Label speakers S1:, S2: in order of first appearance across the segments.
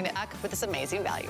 S1: Back with this amazing value.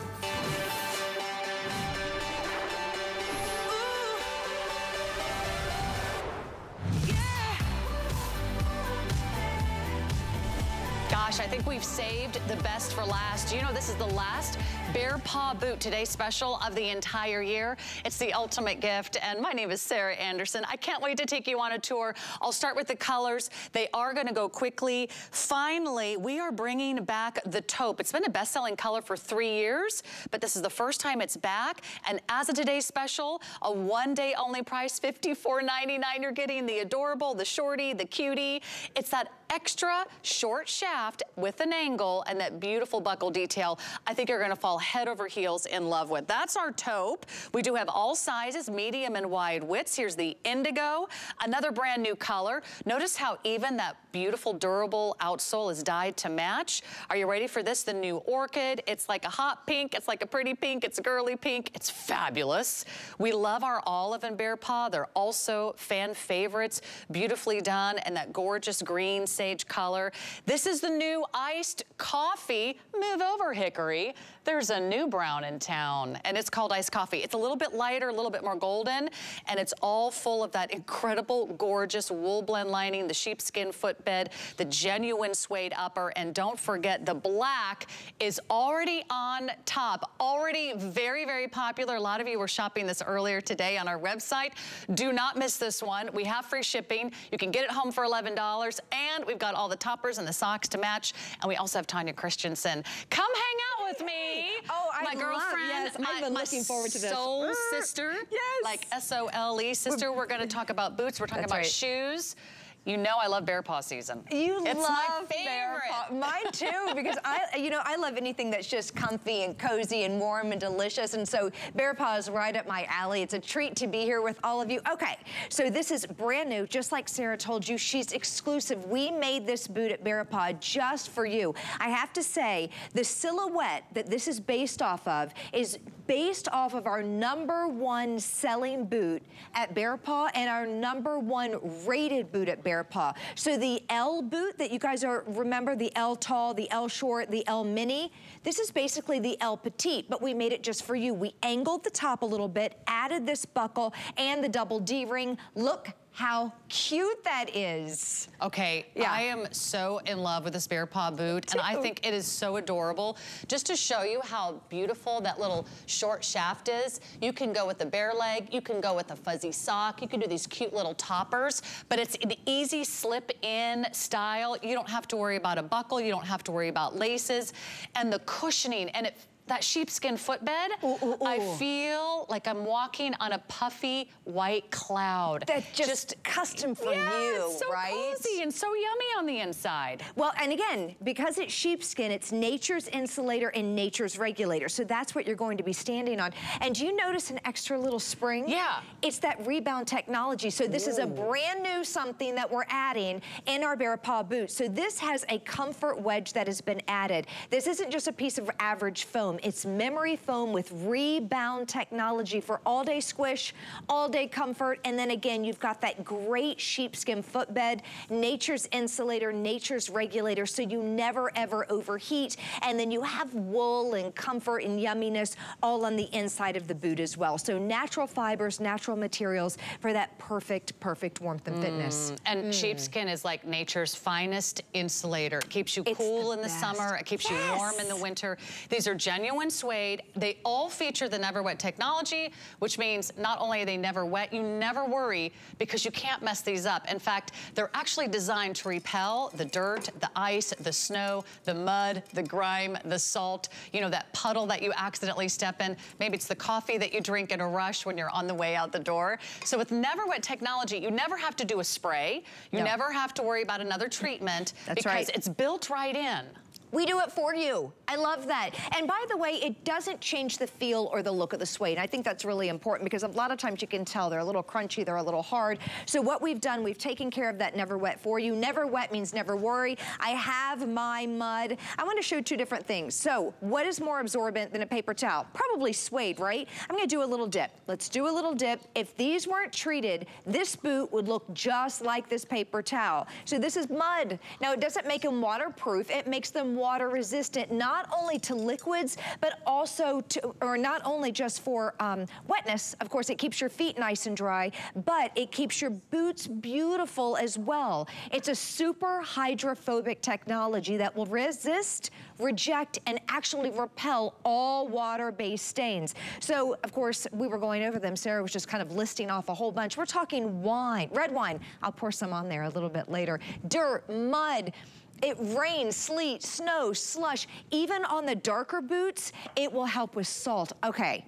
S1: Gosh, I think we've saved the best for last. You know, this is the last Bear Paw Boot Today special of the entire year. It's the ultimate gift, and my name is Sarah Anderson. I can't wait to take you on a tour. I'll start with the colors. They are gonna go quickly. Finally, we are bringing back the taupe. It's been a best-selling color for three years, but this is the first time it's back, and as a today's special, a one-day only price, $54.99. You're getting the adorable, the shorty, the cutie. It's that extra short shaft with an angle and that beautiful buckle detail, I think you're gonna fall head over heels in love with. That's our taupe. We do have all sizes, medium and wide widths. Here's the indigo, another brand new color. Notice how even that beautiful durable outsole is dyed to match. Are you ready for this? The new orchid. It's like a hot pink. It's like a pretty pink. It's a girly pink. It's fabulous. We love our olive and bear paw. They're also fan favorites. Beautifully done and that gorgeous green sage color. This is the new iced coffee. Move over, Hickory. There's a new brown in town and it's called iced coffee. It's a little bit lighter, a little bit more golden, and it's all full of that incredible, gorgeous wool blend lining, the sheepskin footbed, the genuine suede upper, and don't forget the black is already on top, already very, very popular. A lot of you were shopping this earlier today on our website. Do not miss this one. We have free shipping. You can get it home for $11, and we've got all the toppers and the socks to match, and we also have Tanya Christensen. Come hang out with me.
S2: Oh, I
S1: My girlfriend,
S2: yes,
S1: my,
S2: I've been
S1: my
S2: looking forward to this.
S1: soul sister.
S2: Yes.
S1: Like S-O-L-E sister. We're gonna talk about boots. We're talking
S2: That's
S1: about
S2: right.
S1: shoes. You know I love bear paw season.
S2: You
S1: it's
S2: love
S1: my
S2: bear
S1: favorite.
S2: paw. Mine too, because I, you know, I love anything that's just comfy and cozy and warm and delicious. And so bear paw is right up my alley. It's a treat to be here with all of you. Okay, so this is brand new. Just like Sarah told you, she's exclusive. We made this boot at bear paw just for you. I have to say, the silhouette that this is based off of is based off of our number one selling boot at Bear Paw and our number one rated boot at Bear Paw. So the Elle boot that you guys are, remember the Elle tall, the Elle short, the Elle mini, this is basically the Elle petite, but we made it just for you. We angled the top a little bit, added this buckle and the double D ring. Look how cute that is.
S1: Okay,
S2: Yeah.
S1: I am so in love with this bear paw boot, and I think it is so adorable. Just to show you how beautiful that little short shaft is, you can go with the bare leg, you can go with a fuzzy sock, you can do these cute little toppers, but it's an easy slip-in style. You don't have to worry about a buckle, you don't have to worry about laces, and the cushioning, and it that sheepskin footbed,
S2: Ooh, ooh,
S1: I feel like I'm walking on a puffy white cloud.
S2: That's just, custom for
S1: yeah,
S2: you,
S1: it's so
S2: right?
S1: cozy and so yummy on the inside.
S2: Well, and again, because it's sheepskin, it's nature's insulator and nature's regulator. So that's what you're going to be standing on. And do you notice an extra little spring?
S1: Yeah.
S2: It's that rebound technology. So this is a brand new something that we're adding in our Bear Paw boots. So this has a comfort wedge that has been added. This isn't just a piece of average foam. It's memory foam with rebound technology for all day squish, all day comfort. And then again, you've got that great sheepskin footbed, nature's insulator, nature's regulator, so you never ever overheat. And then you have wool and comfort and yumminess all on the inside of the boot as well. So natural fibers, natural materials for that perfect, perfect warmth and fitness.
S1: Mm, and mm. sheepskin is like nature's finest insulator. It keeps you
S2: It's
S1: cool in the
S2: best.
S1: summer. It keeps you warm in the winter. These are genuine suede. They all feature the Never Wet technology, which means not only are they never wet, you never worry because you can't mess these up. In fact, they're actually designed to repel the dirt, the ice, the snow, the mud, the grime, the salt, you know, that puddle that you accidentally step in. Maybe it's the coffee that you drink in a rush when you're on the way out the door. So with Never Wet technology, you never have to do a spray. You
S2: No.
S1: never have to worry about another treatment
S2: That's
S1: because
S2: right.
S1: it's built right in.
S2: We do it for you. I love that. And by the way, it doesn't change the feel or the look of the suede. I think that's really important because a lot of times you can tell they're a little crunchy, they're a little hard. So what we've done, we've taken care of that never wet for you. Never wet means never worry. I have my mud. I want to show two different things. So what is more absorbent than a paper towel? Probably suede, right? I'm going to do a little dip. Let's do a little dip. If these weren't treated, this boot would look just like this paper towel. So this is mud. Now it doesn't make them waterproof. It makes them water resistant, not only to liquids, but also to, or not only just for um, wetness. Of course, it keeps your feet nice and dry, but it keeps your boots beautiful as well. It's a super hydrophobic technology that will resist, reject, and actually repel all water-based stains. So, of course, we were going over them. Sarah was just kind of listing off a whole bunch. We're talking wine, red wine. I'll pour some on there a little bit later. Dirt, mud, it rains, sleet, snow, slush. Even on the darker boots, it will help with salt. Okay,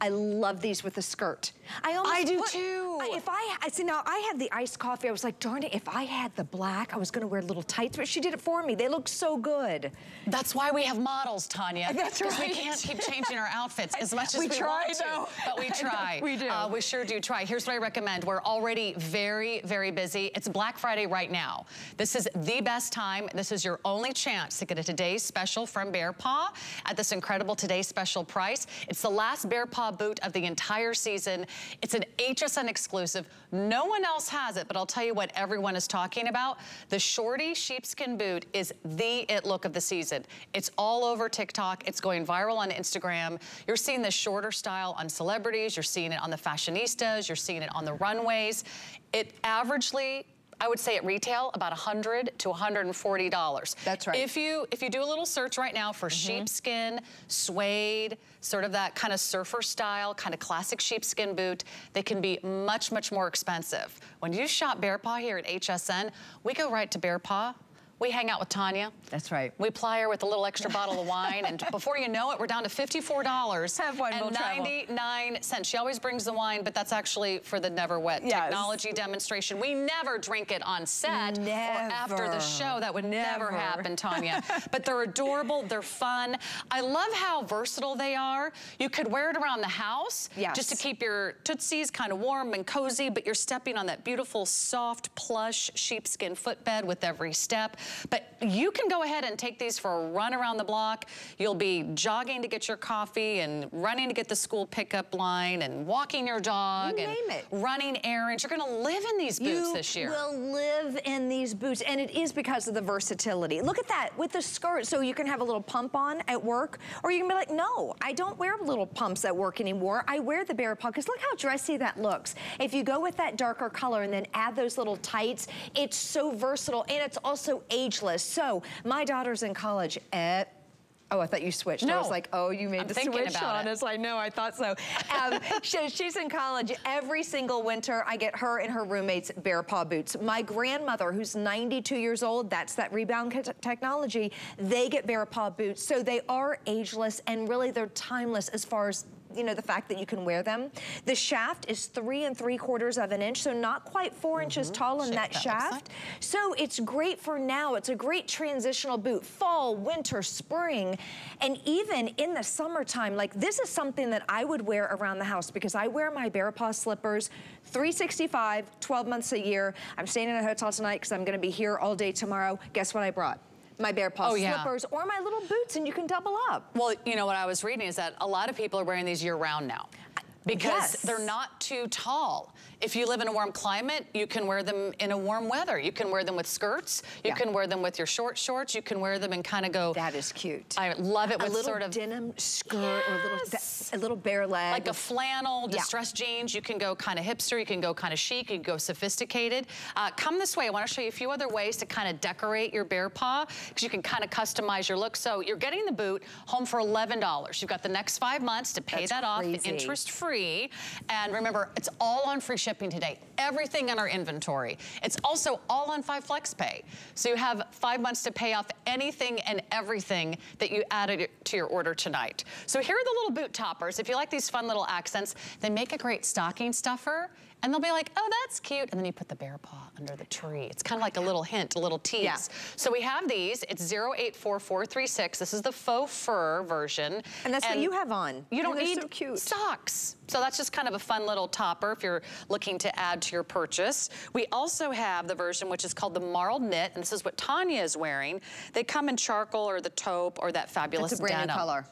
S2: I love these with a skirt.
S1: I almost I do put, too.
S2: I, if I, I see now I had the iced coffee. I was like, darn it, if I had the black, I was gonna wear little tights, but she did it for me. They look so good.
S1: That's why we have models, Tanya.
S2: That's right.
S1: Because we can't keep changing our outfits as much as we,
S2: we try,
S1: want to.
S2: Though.
S1: But we try.
S2: we do.
S1: Uh, we sure do try. Here's what I recommend. We're already very, very busy. It's Black Friday right now. This is the best time. This is your only chance to get a today's special from Bear Paw at this incredible today's special price. It's the last Bear Paw boot of the entire season. It's an HSN exclusive. No one else has it, but I'll tell you what everyone is talking about. The Shorty sheepskin boot is the it look of the season. It's all over TikTok. It's going viral on Instagram. You're seeing the shorter style on celebrities. You're seeing it on the fashionistas. You're seeing it on the runways. It averagely I would say at retail about 100 to $140.
S2: That's right.
S1: If you if you do a little search right now for mm -hmm. sheepskin, suede, sort of that kind of surfer style, kind of classic sheepskin boot, they can be much, much more expensive. When you shop Bear Paw here at HSN, we go right to Bear Paw we hang out with Tanya.
S2: That's right.
S1: We ply her with a little extra bottle of wine, and before you know it, we're down to $54
S2: Have one,
S1: and
S2: we'll
S1: 99 cents. She always brings the wine, but that's actually for the Never Wet yes. technology demonstration. We never drink it on set
S2: never.
S1: or after the show. That would never,
S2: never
S1: happen, Tanya. but they're adorable. They're fun. I love how versatile they are. You could wear it around the house
S2: yes.
S1: just to keep your tootsies kind of warm and cozy, but you're stepping on that beautiful, soft, plush sheepskin footbed with every step. But you can go ahead and take these for a run around the block. You'll be jogging to get your coffee and running to get the school pickup line and walking your dog
S2: you
S1: and
S2: it.
S1: running errands. You're gonna live in these boots
S2: you
S1: this year.
S2: You will live in these boots and it is because of the versatility. Look at that with the skirt. So you can have a little pump on at work or you can be like, no, I don't wear little pumps at work anymore. I wear the Paw because look how dressy that looks. If you go with that darker color and then add those little tights, it's so versatile and it's also ageless. So my daughter's in college at Oh, I thought you switched.
S1: No.
S2: I was like, oh, you made
S1: I'm
S2: the switch on us. I know, I thought so. Um, she, she's in college. Every single winter, I get her and her roommates Bear Paw boots. My grandmother, who's 92 years old, that's that rebound technology, they get Bear Paw boots. So they are ageless and really they're timeless as far as you know, the fact that you can wear them. The shaft is three and three quarters of an inch, so not quite 4 mm -hmm. inches tall in that, that shaft. So it's great for now. It's a great transitional boot. Fall, winter, spring, and even in the summertime, like this is something that I would wear around the house because I wear my Bear Paw slippers 365, 12 months a year. I'm staying in a hotel tonight because I'm gonna be here all day tomorrow. Guess what I brought? My Bear Paw oh, slippers yeah. or my little boots and you can double up.
S1: Well, you know what I was reading is that a lot of people are wearing these year round now because
S2: yes.
S1: they're not too tall. If you live in a warm climate, you can wear them in a warm weather. You can wear them with skirts. You yeah. can wear them with your short shorts. You can wear them and kind of go.
S2: That is cute.
S1: I love it
S2: a
S1: with
S2: sort
S1: of
S2: denim skirt yes. or a little, a little bare leg.
S1: Like a flannel, distressed yeah. jeans. You can go kind of hipster. You can go kind of chic. You can go sophisticated. Uh, come this way. I want to show you a few other ways to kind of decorate your bear paw because you can kind of customize your look. So you're getting the boot home for $11. You've got the next five months to pay
S2: That's
S1: that
S2: crazy.
S1: off interest free. And remember, it's all on free shipping today everything in our inventory. It's also all on 5 Flex Pay. So you have five months to pay off anything and everything that you added to your order tonight. So here are the little boot toppers. If you like these fun little accents, they make a great stocking stuffer and they'll be like, oh, that's cute. And then you put the bear paw under the tree. It's kind of like a little hint, a little tease.
S2: Yeah.
S1: So we have these. It's 084436. This is the faux fur version.
S2: And that's and what you have on.
S1: You don't need
S2: so
S1: socks. So that's just kind of a fun little topper if you're looking to add to your purchase. We also have the version which is called the marled knit, and this is what Tanya is wearing. They come in charcoal or the taupe or that fabulous
S2: It's a brand
S1: denim.
S2: new color.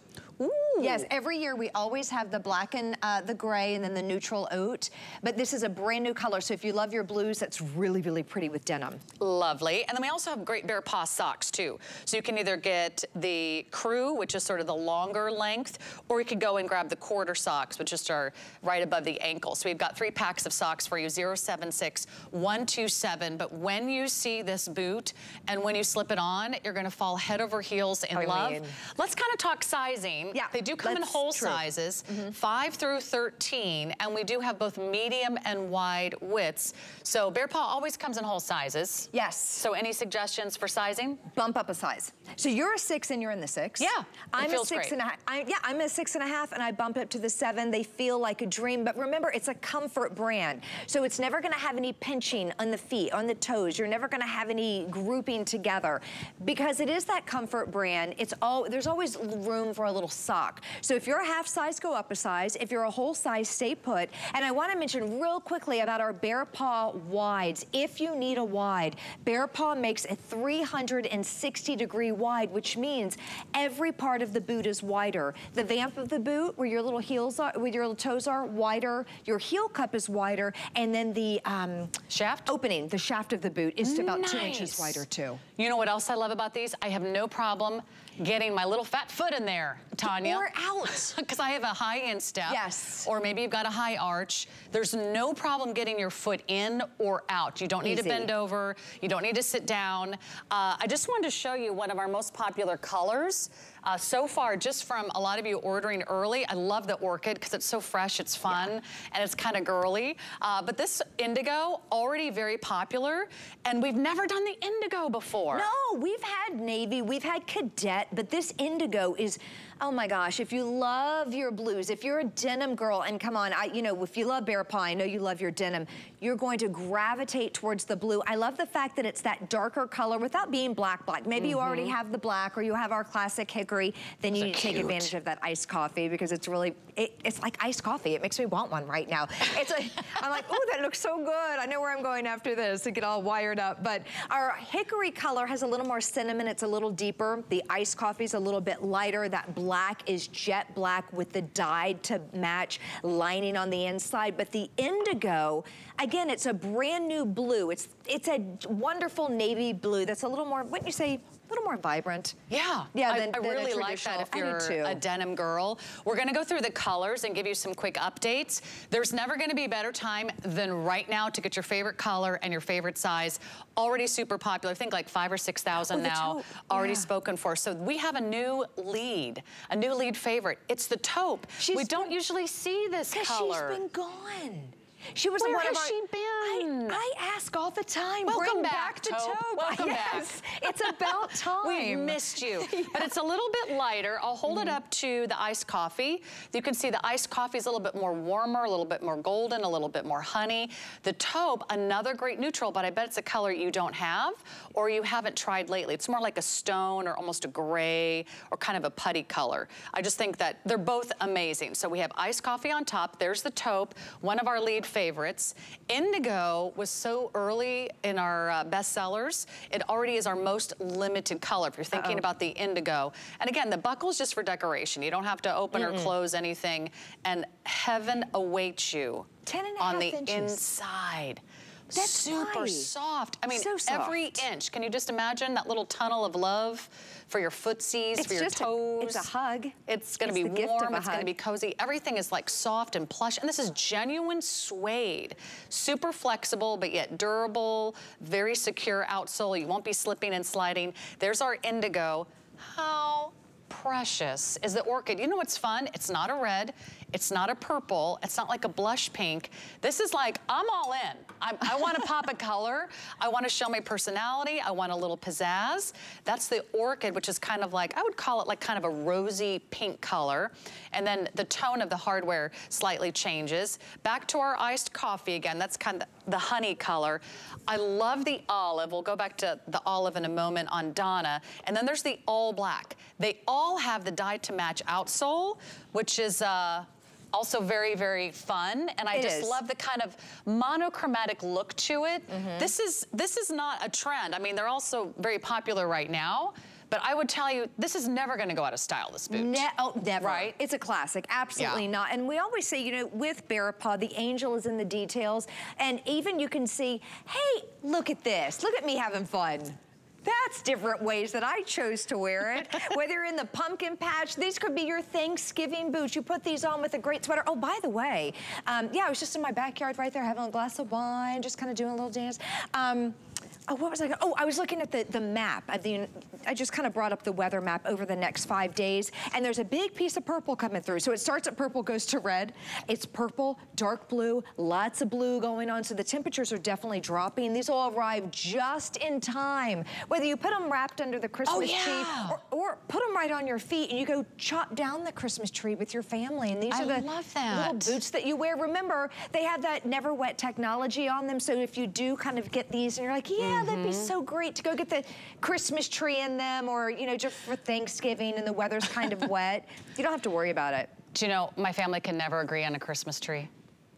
S2: Yes, every year we always have the black and uh, the gray and then the neutral oat. But this is a brand new color. So if you love your blues, that's really, really pretty with denim.
S1: Lovely. And then we also have great Bear Paw socks too. So you can either get the crew, which is sort of the longer length, or you could go and grab the quarter socks, which just are right above the ankle. So we've got three packs of socks for you, 076127. But when you see this boot and when you slip it on, you're gonna fall head over heels in love. Let's kind of talk sizing.
S2: Yeah,
S1: do come in whole true. sizes, mm -hmm. 5 through 13, and we do have both medium and wide widths. So Bear Paw always comes in whole sizes.
S2: Yes.
S1: So any suggestions for sizing?
S2: Bump up a size. So you're a six and you're in the six.
S1: Yeah,
S2: I'm a six great. and a half. I, yeah, I'm a six and a half and I bump up to the seven. They feel like a dream, but remember, it's a comfort brand. So it's never gonna have any pinching on the feet, on the toes. You're never gonna have any grouping together because it is that comfort brand. It's all, there's always room for a little sock. So if you're a half size, go up a size. If you're a whole size, stay put. And I wanna mention real quickly about our Bear Paw wides. If you need a wide, Bear Paw makes a 360 degree wide, which means every part of the boot is wider. The vamp of the boot, where your little heels are, where your little toes are, wider. Your heel cup is wider. And then the um,
S1: shaft
S2: opening, the shaft of the boot is about nice. two inches wider too.
S1: You know what else I love about these? I have no problem getting my little fat foot in there, Tanya.
S2: Or out.
S1: Because I have a high instep.
S2: Yes.
S1: Or maybe you've got a high arch. There's no problem getting your foot in or out. You don't need Easy. to bend over. You don't need to sit down. Uh, I just wanted to show you one of our most popular colors. Uh, so far, just from a lot of you ordering early, I love the orchid because it's so fresh, it's fun, yeah. and it's kind of girly. Uh, but this indigo, already very popular, and we've never done the indigo before.
S2: No, we've had navy, we've had cadet, but this indigo is Oh my gosh, if you love your blues, if you're a denim girl, and come on, I, you know, if you love Bear Paw, I know you love your denim, you're going to gravitate towards the blue. I love the fact that it's that darker color without being black black. Maybe mm -hmm. you already mm-hmm. have the black or you have our classic hickory, then you need to take advantage of that iced coffee because it's really, it, it's like iced coffee. It makes me want one right now. It's a, I'm like, oh, that looks so good. I know where I'm going after this to get all wired up. But our hickory color has a little more cinnamon. It's a little deeper. The iced coffee is a little bit lighter. That black is jet black with the dyed to match lining on the inside. But the indigo, again, it's a brand new blue. It's, it's a wonderful navy blue that's a little more, wouldn't you say, a little more vibrant.
S1: Yeah,
S2: yeah.
S1: I, than, I really like that if you're a denim girl. We're gonna go through the colors and give you some quick updates. There's never gonna be a better time than right now to get your favorite color and your favorite size. Already super popular. I think like five or 6,000 oh, now already yeah. spoken for. So we have a new lead, a new lead favorite. It's the taupe. She's we don't usually see this color.
S2: she's been gone. She was
S1: Where
S2: one
S1: has
S2: of our,
S1: she been?
S2: I, I, ask all the time.
S1: Welcome back,
S2: back to Taupe.
S1: Welcome yes,
S2: back. it's about time.
S1: We've missed you. yes. But it's a little bit lighter. I'll hold mm -hmm. it up to the iced coffee. You can see the iced coffee is a little bit more warmer, a little bit more golden, a little bit more honey. The taupe, another great neutral, but I bet it's a color you don't have or you haven't tried lately. It's more like a stone or almost a gray or kind of a putty color. I just think that they're both amazing. So we have iced coffee on top. There's the taupe, one of our lead favorites. Indigo was so early in our uh, bestsellers. It already is our most limited color if you're thinking uh -oh. about the indigo. And again, the buckle is just for decoration. You don't have to open mm -mm. or close anything. And heaven awaits you on the
S2: inches.
S1: inside.
S2: That's
S1: super
S2: why.
S1: soft. I mean,
S2: so soft.
S1: every inch. Can you just imagine that little tunnel of love for your footsies, it's for your toes?
S2: A, it's a hug.
S1: It's gonna it's be warm, it's hug. gonna be cozy. Everything is like soft and plush. And this is genuine suede. Super flexible, but yet durable, very secure outsole. You won't be slipping and sliding. There's our indigo. How precious is the orchid. You know what's fun? It's not a red. It's not a purple. It's not like a blush pink. This is like, I'm all in. I, I want to pop a color. I want to show my personality. I want a little pizzazz. That's the orchid, which is kind of like, I would call it like kind of a rosy pink color. And then the tone of the hardware slightly changes. Back to our iced coffee again. That's kind of the honey color. I love the olive. We'll go back to the olive in a moment on Donna. And then there's the all black. They all have the dye to match outsole, which is, uh, also very, very fun. And I
S2: it
S1: just
S2: is.
S1: love the kind of monochromatic look to it. Mm -hmm. This is this is not a trend. I mean, they're also very popular right now, But I would tell you, this is never gonna go out of style, this boot.
S2: Ne oh, never.
S1: Right?
S2: It's a classic, absolutely
S1: yeah.
S2: not. And we always say, you know, with Bear Paw, the angel is in the details. And even you can see, hey, look at this. Look at me having fun. That's different ways that I chose to wear it. Whether in the pumpkin patch, these could be your Thanksgiving boots. You put these on with a great sweater. Oh, by the way, um, yeah, I was just in my backyard right there having a glass of wine, just kind of doing a little dance. Um, Oh, what was I? Oh, I was looking at the, the map. I, the, I just kind of brought up the weather map over the next five days, and there's a big piece of purple coming through. So it starts at purple, goes to red. It's purple, dark blue, lots of blue going on. So the temperatures are definitely dropping. These will arrive just in time. Whether you put them wrapped under the Christmas
S1: oh, yeah.
S2: tree or, or, put them right on your feet and you go chop down the Christmas tree with your family. And these
S1: I
S2: are the
S1: little
S2: boots that you wear. Remember, they have that never wet technology on them. So if you do kind of get these and you're like, yeah, yeah, that'd be mm-hmm. so great to go get the Christmas tree in them or, you know, just for Thanksgiving and the weather's kind of wet. You don't have to worry about it.
S1: Do you know, my family can never agree on a Christmas tree.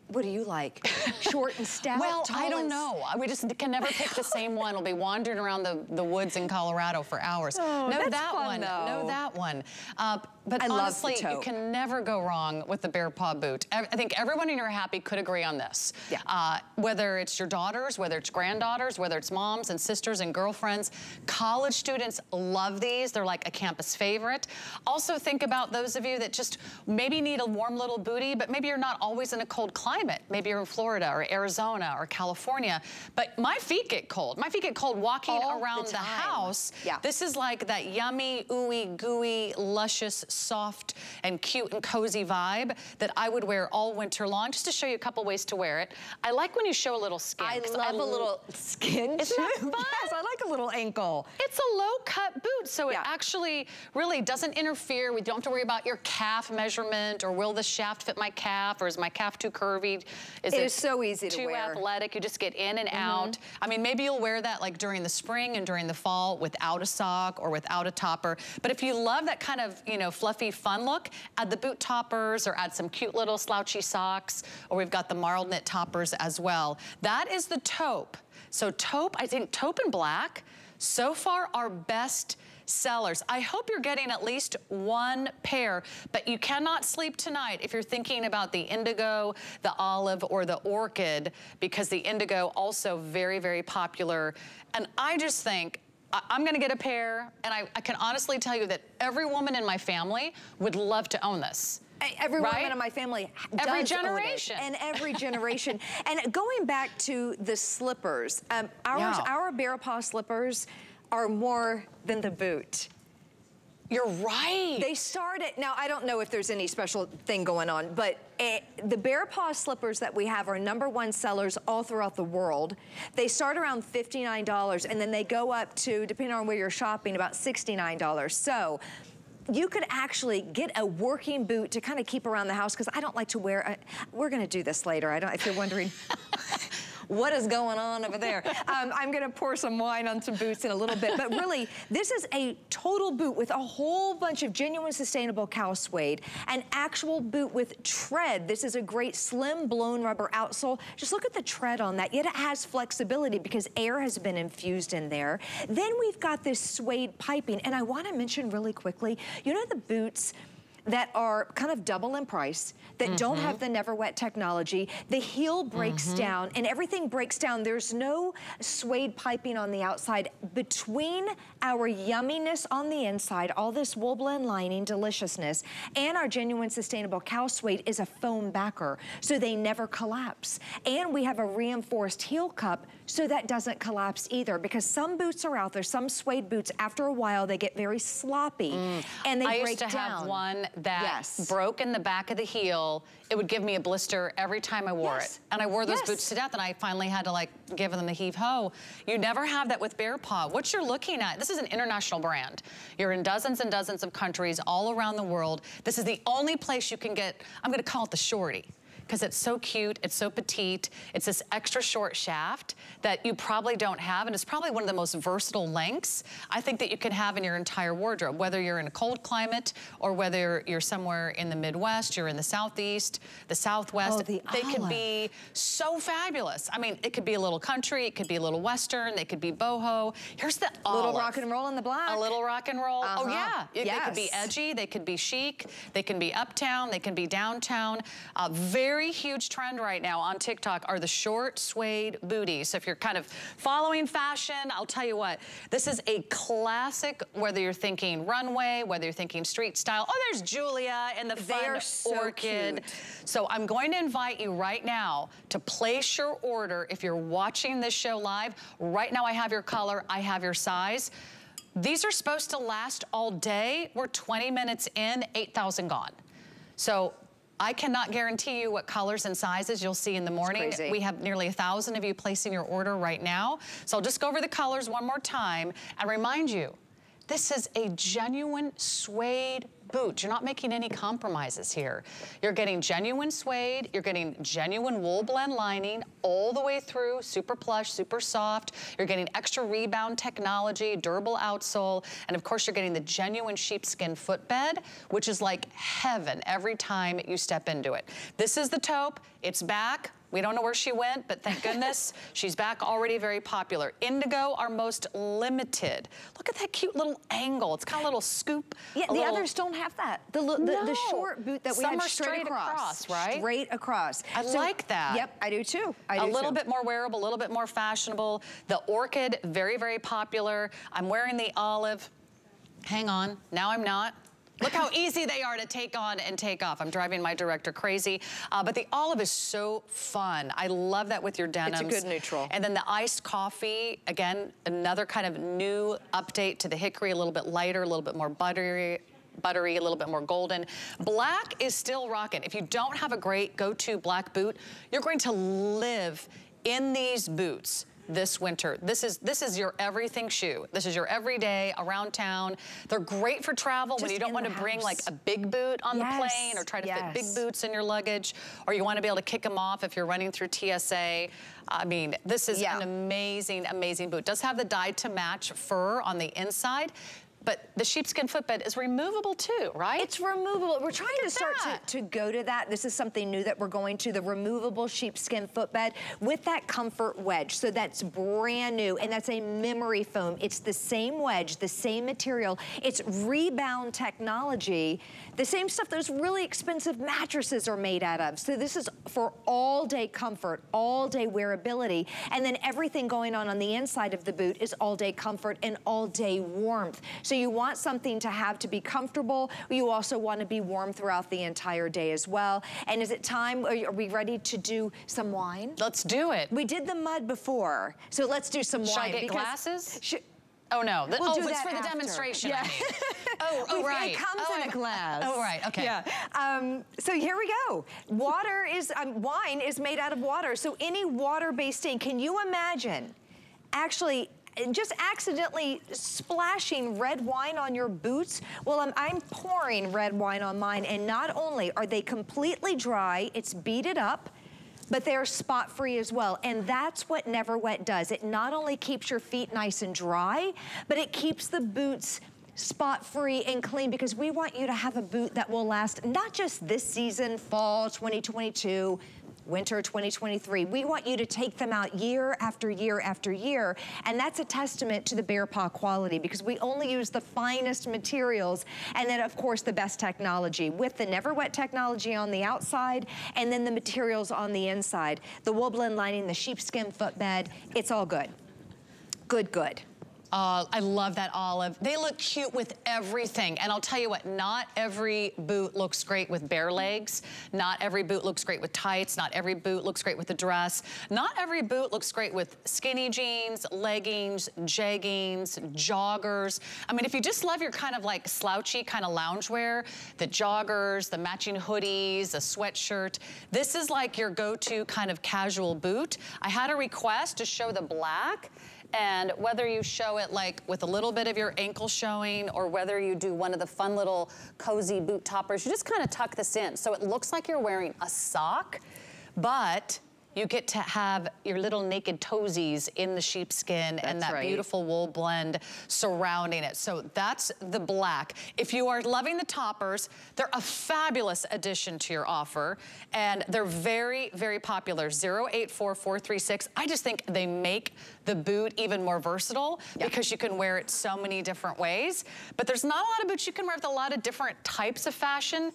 S2: What do you like? Short and stout?
S1: well, I don't know. We just can never pick the same one. We'll be wandering around the, the woods in Colorado for hours.
S2: Oh,
S1: no, that
S2: fun,
S1: one.
S2: Though.
S1: No, that one. Uh, but
S2: I
S1: honestly, you can never go wrong with the bear paw boot. I think everyone in your happy could agree on this.
S2: Yeah.
S1: Uh, whether it's your daughters, whether it's granddaughters, whether it's moms and sisters and girlfriends, college students love these. They're like a campus favorite. Also think about those of you that just maybe need a warm little booty, but maybe you're not always in a cold climate. Maybe you're in Florida or Arizona or California, but my feet get cold. My feet get cold walking
S2: All
S1: around
S2: the,
S1: the, house.
S2: Yeah.
S1: This is like that yummy, ooey, gooey, luscious, soft and cute and cozy vibe that I would wear all winter long, just to show you a couple ways to wear it. I like when you show a little skin.
S2: I love I a little skin
S1: Isn't that fun?
S2: Yes, I like a little ankle.
S1: It's a low cut boot, so
S2: yeah.
S1: it actually really doesn't interfere. We don't have to worry about your calf measurement or will the shaft fit my calf or is my calf too curvy?
S2: Is it, it is so easy
S1: to
S2: wear.
S1: Too athletic, you just get in and mm -hmm. out. I mean, maybe you'll wear that like during the spring and during the fall without a sock or without a topper. But if you love that kind of, you know, fluffy fun look, add the boot toppers or add some cute little slouchy socks, or we've got the marled knit toppers as well. That is the taupe. So taupe, I think taupe and black, so far our best sellers. I hope you're getting at least one pair, but you cannot sleep tonight if you're thinking about the indigo, the olive, or the orchid, because the indigo also very, very popular. And I just think I'm gonna get a pair, and I, I, can honestly tell you that every woman in my family would love to own this.
S2: Every
S1: right?
S2: woman in my family
S1: every generation.
S2: And every generation. and going back to the slippers, um, ours, yeah. our bear paw slippers are more than the boot.
S1: You're right.
S2: They started, now I don't know if there's any special thing going on, but it, the Bear Paw slippers that we have are number one sellers all throughout the world. They start around $59 and then they go up to, depending on where you're shopping, about $69. So you could actually get a working boot to kind of keep around the house because I don't like to wear, a, we're gonna do this later. I don't, if you're wondering. what is going on over there? Um, I'm gonna pour some wine on some boots in a little bit, but really, this is a total boot with a whole bunch of genuine sustainable cow suede, an actual boot with tread. This is a great slim blown rubber outsole. Just look at the tread on that, yet it has flexibility because air has been infused in there. Then we've got this suede piping, and I wanna mention really quickly, you know the boots that are kind of double in price, that mm -hmm. don't have mm-hmm. the Never Wet technology. The heel breaks mm -hmm. down and everything breaks down. There's no suede piping on the outside. Between our yumminess on the inside, all this wool blend lining, deliciousness, and our genuine sustainable cow suede is a foam backer, so they never collapse. And we have a reinforced heel cup so that doesn't collapse either because some boots are out there, some suede boots, after a while they get very sloppy mm. and they
S1: I
S2: break
S1: down. I used to
S2: down.
S1: have one that yes. broke in the back of the heel. It would give me a blister every time I wore yes. it. And I wore those yes. boots to death and I finally had to like give them the heave-ho. You never have that with Bear Paw. What you're looking at, this is an international brand. You're in dozens and dozens of countries all around the world. This is the only place you can get, I'm gonna call it the shorty because it's so cute, it's so petite, it's this extra short shaft that you probably don't have, and it's probably one of the most versatile lengths I think that you can have in your entire wardrobe, whether you're in a cold climate or whether you're somewhere in the Midwest, you're in the Southeast, the Southwest.
S2: Oh, the
S1: they
S2: olive.
S1: could be so fabulous. I mean, it could be a little country, it could be a little Western, they could be boho. Here's the
S2: A little rock and roll in the black.
S1: A little rock and roll. Oh
S2: Uh-huh.
S1: yeah, It- they could be edgy, they could be chic, they can be uptown, they can be downtown. A very huge trend right now on TikTok are the short suede booties. So if you're kind of following fashion, I'll tell you what, this is a classic, whether you're thinking runway, whether you're thinking street style. Oh, there's Julia and the
S2: They
S1: fun
S2: so
S1: orchid.
S2: cute.
S1: So I'm going to invite you right now to place your order if you're watching this show live. Right now I have your color, I have your size. These are supposed to last all day. We're 20 minutes in, 8,000 gone. So I cannot guarantee you what colors and sizes you'll see in the morning. We have nearly a thousand of you placing your order right now. So I'll just go over the colors one more time and remind you, this is a genuine suede boot. You're not making any compromises here. You're getting genuine suede, you're getting genuine wool blend lining all the way through, super plush, super soft. You're getting extra rebound technology, durable outsole, and of course you're getting the genuine sheepskin footbed, which is like heaven every time you step into it. This is the taupe, it's back. We don't know where she went, but thank goodness she's back already very popular. Indigo, our most limited. Look at that cute little angle. It's kind of a little scoop.
S2: Yeah, the
S1: little-
S2: others don't have that. The, the, the short boot that we
S1: Some
S2: had
S1: are
S2: straight,
S1: straight
S2: across.
S1: across, right?
S2: Straight across.
S1: I like that.
S2: Yep, I do too. I
S1: a
S2: do a
S1: little
S2: too.
S1: bit more wearable, a little bit more fashionable. The orchid, very, very popular. I'm wearing the olive. Hang on, now I'm not. Look how easy they are to take on and take off. I'm driving my director crazy. Uh, but the olive is so fun. I love that with your denims.
S2: good neutral.
S1: And then the iced coffee, again, another kind of new update to the hickory, a little bit lighter, a little bit more buttery, buttery, a little bit more golden. Black is still rocking. If you don't have a great go-to black boot, you're going to live in these boots this winter. This is this is your everything shoe. This is your everyday around town. They're great for travel when you don't want to
S2: the
S1: bring like a big boot on
S2: Yes,
S1: the plane or try to fit big boots in your luggage or you want to be able to kick them off if you're running through TSA. I mean, this is
S2: Yeah.
S1: an amazing, amazing boot. Does have the dye to match fur on the inside, but the sheepskin footbed is removable too, right?
S2: It's removable. We're trying to start to, to go to that. This is something new that we're going to, the removable sheepskin footbed with that comfort wedge. So that's brand new, and that's a memory foam. It's the same wedge, the same material. It's rebound technology, the same stuff those really expensive mattresses are made out of. So this is for all day comfort, all day wearability, and then everything going on on the inside of the boot is all day comfort and all day warmth. So you want something to have to be comfortable. You also want to be warm throughout the entire day as well. And is it time, are are we ready to do some wine?
S1: Let's do it.
S2: We did the mud before, so let's do some
S1: Should
S2: wine.
S1: I get glasses? Oh no, the,
S2: We'll
S1: oh,
S2: do
S1: it's for the demonstration.
S2: Yeah.
S1: I mean. Oh, oh, right.
S2: It comes
S1: oh,
S2: in a glass.
S1: Oh, right. Okay.
S2: Yeah. Um, so here we go. Water is, um, wine is made out of water. So any water-based thing, can you imagine actually just accidentally splashing red wine on your boots? Well, I'm, I'm pouring red wine on mine, and not only are they completely dry, it's beaded up, but they're spot free as well. And that's what Never Wet does. It not only keeps your feet nice and dry, but it keeps the boots spot free and clean because we want you to have a boot that will last not just this season, fall 2022, winter 2023. We want you to take them out year after year after year. And that's a testament to the Bear Paw quality because we only use the finest materials and then of course the best technology with the Never Wet technology on the outside and then the materials on the inside. The wool blend lining, the sheepskin footbed, it's all good. Good, good.
S1: Uh, I love that olive. They look cute with everything. And I'll tell you what, not every boot looks great with bare legs. Not every boot looks great with tights. Not every boot looks great with a dress. Not every boot looks great with skinny jeans, leggings, jeggings, joggers. I mean, if you just love your kind of like slouchy kind of loungewear, the joggers, the matching hoodies, a sweatshirt, this is like your go-to kind of casual boot. I had a request to show the black. And whether you show it like with a little bit of your ankle showing or whether you do one of the fun little cozy boot toppers, you just kind of tuck this in. So it looks like you're wearing a sock. but you get to have your little naked toesies in the sheepskin that's and that right. beautiful wool blend surrounding it. So that's the black. If you are loving the toppers, they're a fabulous addition to your offer. And they're very, very popular. 084436. I just think they make the boot even more versatile because you can wear it so many different ways. But there's not a lot of boots you can wear with a lot of different types of fashion.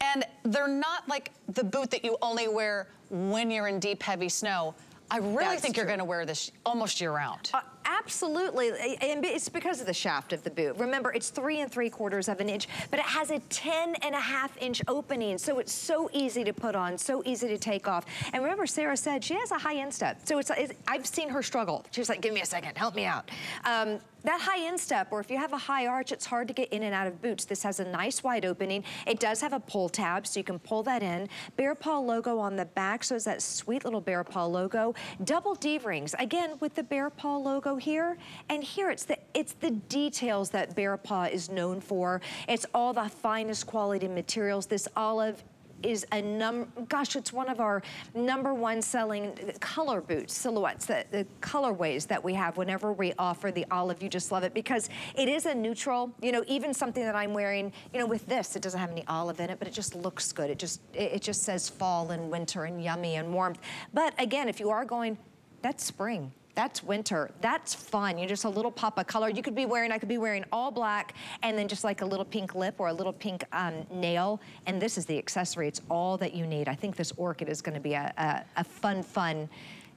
S1: And they're not like the boot that you only wear when you're in deep, heavy snow. I really That's think true. you're gonna wear this almost year round. Uh,
S2: absolutely, and it's because of the shaft of the boot. Remember, it's three and three quarters of an inch, but it has a 10 and a half inch opening, so it's so easy to put on, so easy to take off. And remember, Sarah said she has a high instep, so it's, it's I've seen her struggle. She's like, give me a second, help me out. Um, that high instep, or if you have a high arch, it's hard to get in and out of boots. This has a nice wide opening. It does have a pull tab, so you can pull that in. Bear Paw logo on the back, so it's that sweet little Bear Paw logo. Double D-rings, again, with the Bear Paw logo here. And here, it's the, it's the details that Bear Paw is known for. It's all the finest quality materials. This olive is a num, gosh, it's one of our number one selling color boots, silhouettes, the, the colorways that we have whenever we offer the olive. You just love it because it is a neutral, you know, even something that I'm wearing, you know, with this, it doesn't have any olive in it, but it just looks good. It just, it, it just says fall and winter and yummy and warmth. But again, if you are going, that's spring. That's winter. That's fun. You're just a little pop of color. You could be wearing, I could be wearing all black and then just like a little pink lip or a little pink um, nail. And this is the accessory. It's all that you need. I think this orchid is gonna be a, a, a fun, fun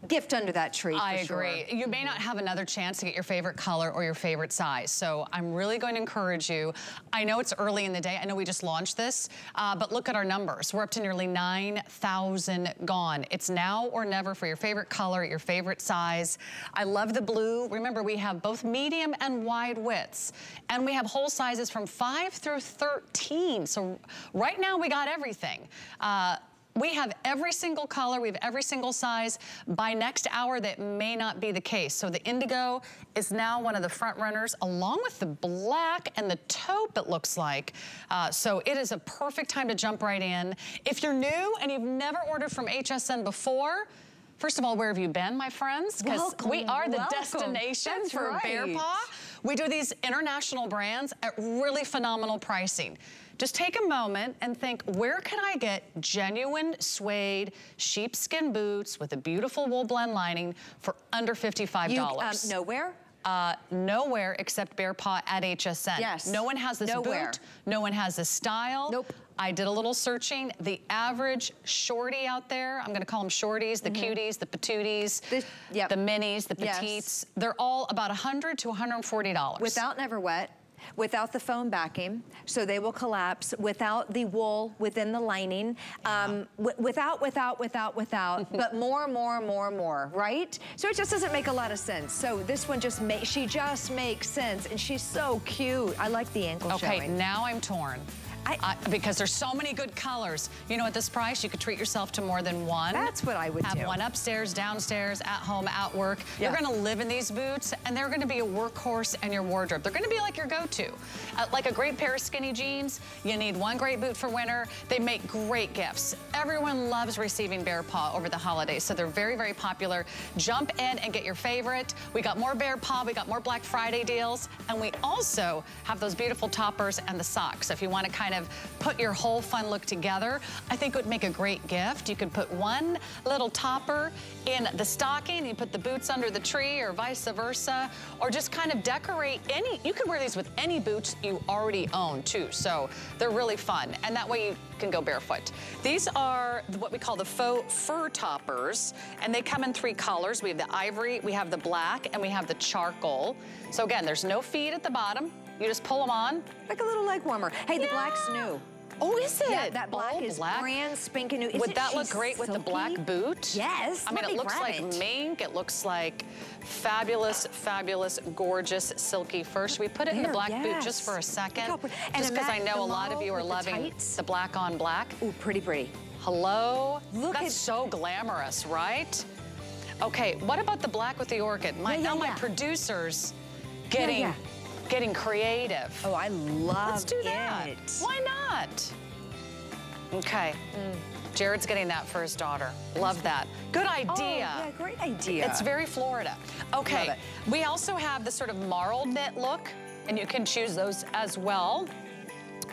S2: gift under that tree. I
S1: agree. Sure. You may not have another chance to get your favorite color or your favorite size. So I'm really going to encourage you. I know it's early in the day. I know we just launched this, uh, but look at our numbers. We're up to nearly 9,000 gone. It's now or never for your favorite color, your favorite size. I love the blue. Remember, we have both medium and wide widths. And we have whole sizes from 5 through 13. So right now we got everything. Uh, we have every single color, we have every single size. By next hour, that may not be the case. So the indigo is now one of the front runners, along with the black and the taupe, it looks like. Uh, so it is a perfect time to jump right in. If you're new and you've never ordered from HSN before, First of all, where have you been, my friends? Because we are the welcome. destination That's for right. Bear Paw. We do these international brands at really phenomenal pricing. Just take a moment and think, where can I get genuine suede sheepskin boots with a beautiful wool blend lining for under $55? You, um,
S2: nowhere?
S1: Uh, nowhere except Bear Paw at HSN.
S2: Yes.
S1: No one has this nowhere. boot. No one has this style.
S2: Nope.
S1: I did a little searching. The average shorty out there, I'm gonna call them shorties, the mm -hmm. cuties, the patooties, the, yep. the minis, the petites, yes. they're all about 100 to $140.
S2: Without Never Wet, without the foam backing, so they will collapse, without the wool within the lining, um, without, without, without, without, but more, more, more, more, right? So it just doesn't make a lot of sense. So this one just makes, she just makes sense, and she's so cute. I like the ankle
S1: okay,
S2: showing.
S1: now I'm torn. I, because there's so many good colors. You know, at this price, you could treat yourself to more than one.
S2: That's what I would
S1: Have
S2: do.
S1: one upstairs, downstairs, at home, at work. Yeah. You're gonna live in these boots, and they're gonna be a workhorse in your wardrobe. They're gonna be like your go-to. Uh, like a great pair of skinny jeans, you need one great boot for winter. They make great gifts. Everyone loves receiving Bear Paw over the holidays, so they're very, very popular. Jump in and get your favorite. We got more Bear Paw, we got more Black Friday deals, and we also have those beautiful toppers and the socks. So if you wanna kind of of put your whole fun look together. I think it would make a great gift. You could put one little topper in the stocking, you put the boots under the tree or vice versa, or just kind of decorate any, you can wear these with any boots you already own too. So they're really fun. And that way you can go barefoot. These are what we call the faux fur toppers, and they come in three colors. We have the ivory, we have the black, and we have the charcoal. So again, there's no feet at the bottom. You just pull them on.
S2: Like a little leg warmer. Hey, yeah. the black's new.
S1: Oh, is it?
S2: Yeah, that black is black. brand spanking new. Isn't
S1: Would that look great silky? with the black boot?
S2: Yes.
S1: I mean, it looks like it. mink. It looks like fabulous, fabulous, gorgeous, silky fur. Should we put it there, in the black yes. boot just for a second? Just because I know a lot of you are loving the, the, black on black.
S2: Ooh, pretty, pretty.
S1: Hello? Look That's at... so glamorous, right? Okay, what about the black with the orchid? My, yeah, yeah, now my producers getting getting creative.
S2: Oh, I love it.
S1: Let's do that.
S2: It.
S1: Why not? Okay. Mm. Jared's getting that for his daughter. Love that. Good idea.
S2: Oh, yeah, great idea.
S1: It's very Florida. Okay. We also have the sort of marl knit look, and you can choose those as well.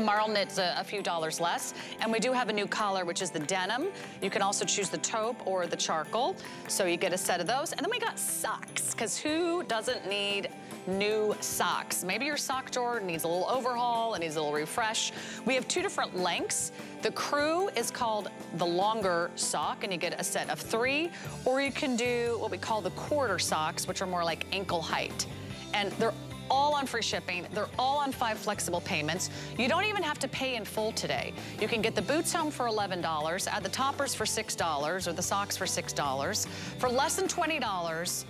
S1: Marl knit's a, a, few dollars less. And we do have a new collar, which is the denim. You can also choose the taupe or the charcoal. So you get a set of those. And then we got socks, because who doesn't need new socks? Maybe your sock drawer needs a little overhaul, it needs a little refresh. We have two different lengths. The crew is called the longer sock, and you get a set of three. Or you can do what we call the quarter socks, which are more like ankle height. And they're all on free shipping. They're all on five flexible payments. You don't even have to pay in full today. You can get the boots home for $11, add the toppers for $6, or the socks for $6. For less than $20,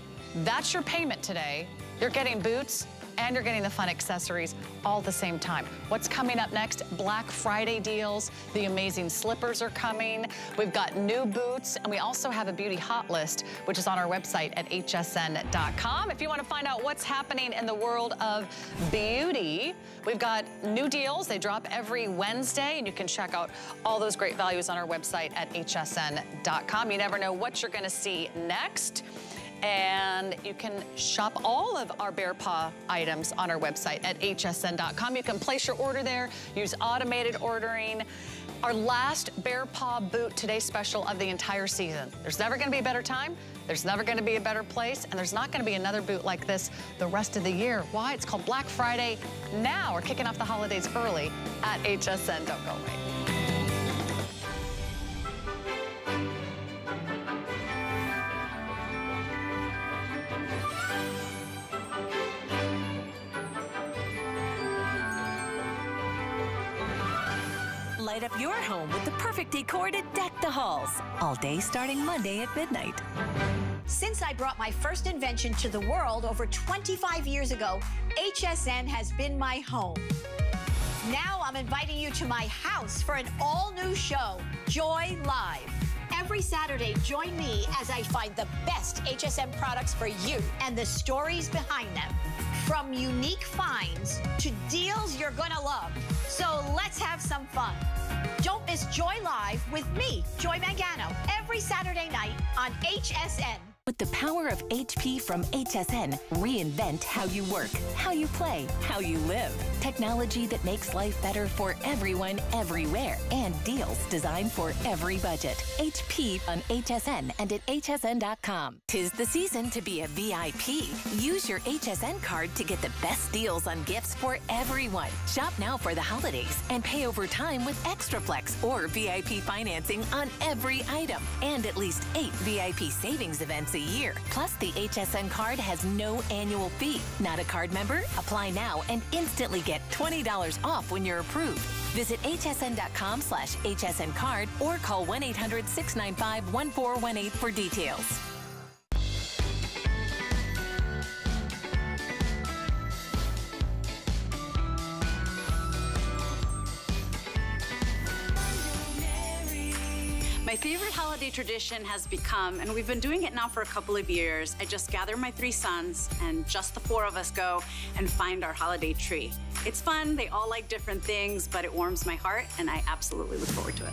S1: that's your payment today. You're getting boots, and you're getting the fun accessories all at the same time. What's coming up next? Black Friday deals. The amazing slippers are coming. We've got new boots, and we also have a beauty hot list, which is on our website at hsn.com. If you want to find out what's happening in the world of beauty, we've got new deals. They drop every Wednesday, and you can check out all those great values on our website at hsn.com. You never know what you're going to see next. And you can shop all of our Bear Paw items on our website at hsn.com. You can place your order there, use automated ordering. Our last Bear Paw Boot Today special of the entire season. There's never gonna be a better time, there's never gonna be a better place, and there's not gonna be another boot like this the rest of the year. Why? It's called Black Friday now. We're kicking off the holidays early at HSN. Don't go away.
S3: Light up your home with the perfect decor to deck the halls. All day starting Monday at midnight.
S4: Since I brought my first invention to the world over 25 years ago, HSN has been my home. Now I'm inviting you to my house for an all-new show, Joy Live. Every Saturday, join me as I find the best HSN products for you and the stories behind them. From unique finds to deals you're gonna love. So let's have some fun. Don't miss Joy Live with me, Joy Mangano, every Saturday night on HSN.
S3: With the power of HP from HSN, reinvent how you work, how you play, how you live. Technology that makes life better for everyone, everywhere, and deals designed for every budget. HP on HSN and at hsn.com. Tis the season to be a VIP. Use your HSN card to get the best deals on gifts for everyone. Shop now for the holidays and pay over time with ExtraFlex or VIP financing on every item and at least eight VIP savings events a year. Plus, the HSN card has no annual fee. Not a card member? Apply now and instantly get $20 off when you're approved. Visit hsn.com slash hsncard or call 1-800-695-1418 for details.
S5: My favorite holiday tradition has become, and we've been doing it now for a couple of years, I just gather my three sons and just the four of us go and find our holiday tree. It's fun, they all like different things, but it warms my heart and I absolutely look forward to it.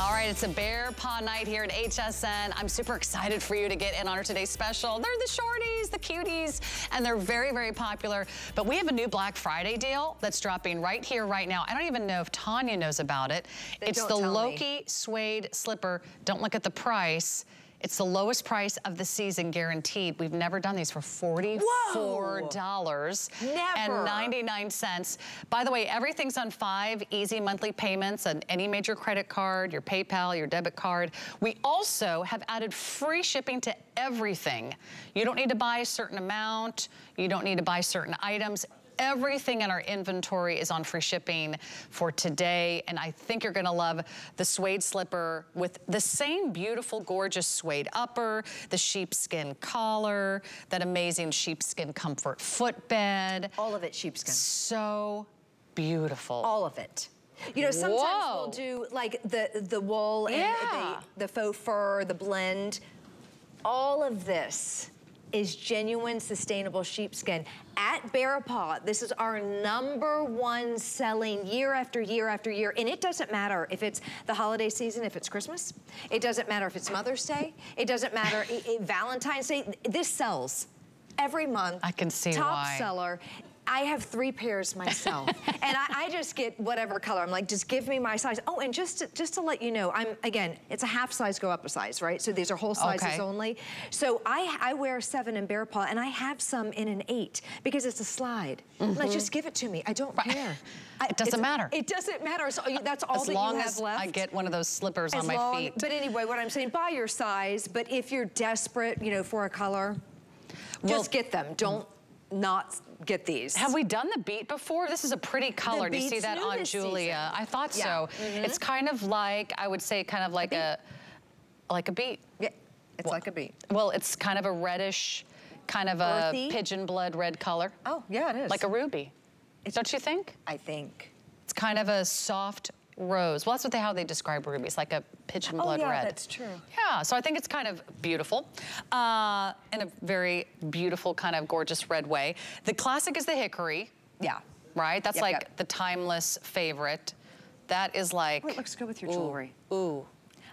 S1: All right, it's a bear paw night here at HSN. I'm super excited for you to get in on our today's special. They're the shorties, the cuties, and they're very, very popular. But we have a new Black Friday deal that's dropping right here, right now. I don't even know if Tanya knows about it. They it's the Loki me. suede slipper. Don't look at the price. It's the lowest price of the season guaranteed. We've never done these for $44 and 99 cents. By the way, everything's on five easy monthly payments on any major credit card, your PayPal, your debit card. We also have added free shipping to everything. You don't need to buy a certain amount. You don't need to buy certain items. Everything in our inventory is on free shipping for today. And I think you're gonna love the suede slipper with the same beautiful, gorgeous suede upper, the sheepskin collar, that amazing sheepskin comfort footbed.
S2: All of it sheepskin.
S1: So beautiful.
S2: All of it. You know, sometimes Whoa. we'll do like the, the wool and yeah. the, the faux fur, the blend. All of this is genuine sustainable sheepskin. At Bear Paw, this is our number one selling year after year after year. And it doesn't matter if it's the holiday season, if it's Christmas. It doesn't matter if it's Mother's Day. It doesn't matter, Valentine's Day. This sells every month.
S1: I can see
S2: Top
S1: why.
S2: seller. I have three pairs myself. and I, I, just get whatever color. I'm like, just give me my size. Oh, and just to, just to let you know, I'm, again, it's a half size go up a size, right? So these are whole sizes
S1: okay.
S2: only. So I, I wear seven in Bear Paw, and I have some in an eight because it's a slide. Mm -hmm. Like, just give it to me. I don't right. care.
S1: it doesn't matter.
S2: It doesn't matter. So that's all
S1: as
S2: that
S1: long
S2: you
S1: as
S2: have left.
S1: I get one of those slippers
S2: as
S1: on my
S2: long,
S1: feet.
S2: But anyway, what I'm saying, buy your size. But if you're desperate, you know, for a color, well, just get them. Don't not get these.
S1: Have we done the beet before? This is a pretty color. Do you see that on Julia?
S2: Season.
S1: I thought
S2: yeah.
S1: so. Mm -hmm. It's kind of like, I would say kind of like a, a like a beet.
S2: Yeah, it's well, like a beet.
S1: Well, it's kind of a reddish, kind of a pigeon blood red color.
S2: Oh, yeah, it is.
S1: Like a ruby. It's, Don't you think?
S2: I think.
S1: It's kind of a soft rose. Well, that's what they, how they describe rubies, like a pigeon blood
S2: oh, yeah,
S1: red.
S2: that's true.
S1: Yeah, so I think it's kind of beautiful uh, in a very beautiful kind of gorgeous red way. The classic is the hickory.
S2: Yeah.
S1: Right? That's
S2: yep,
S1: like
S2: yep.
S1: the timeless favorite. That is like...
S2: Oh, it looks good with your
S1: ooh,
S2: jewelry.
S1: Ooh.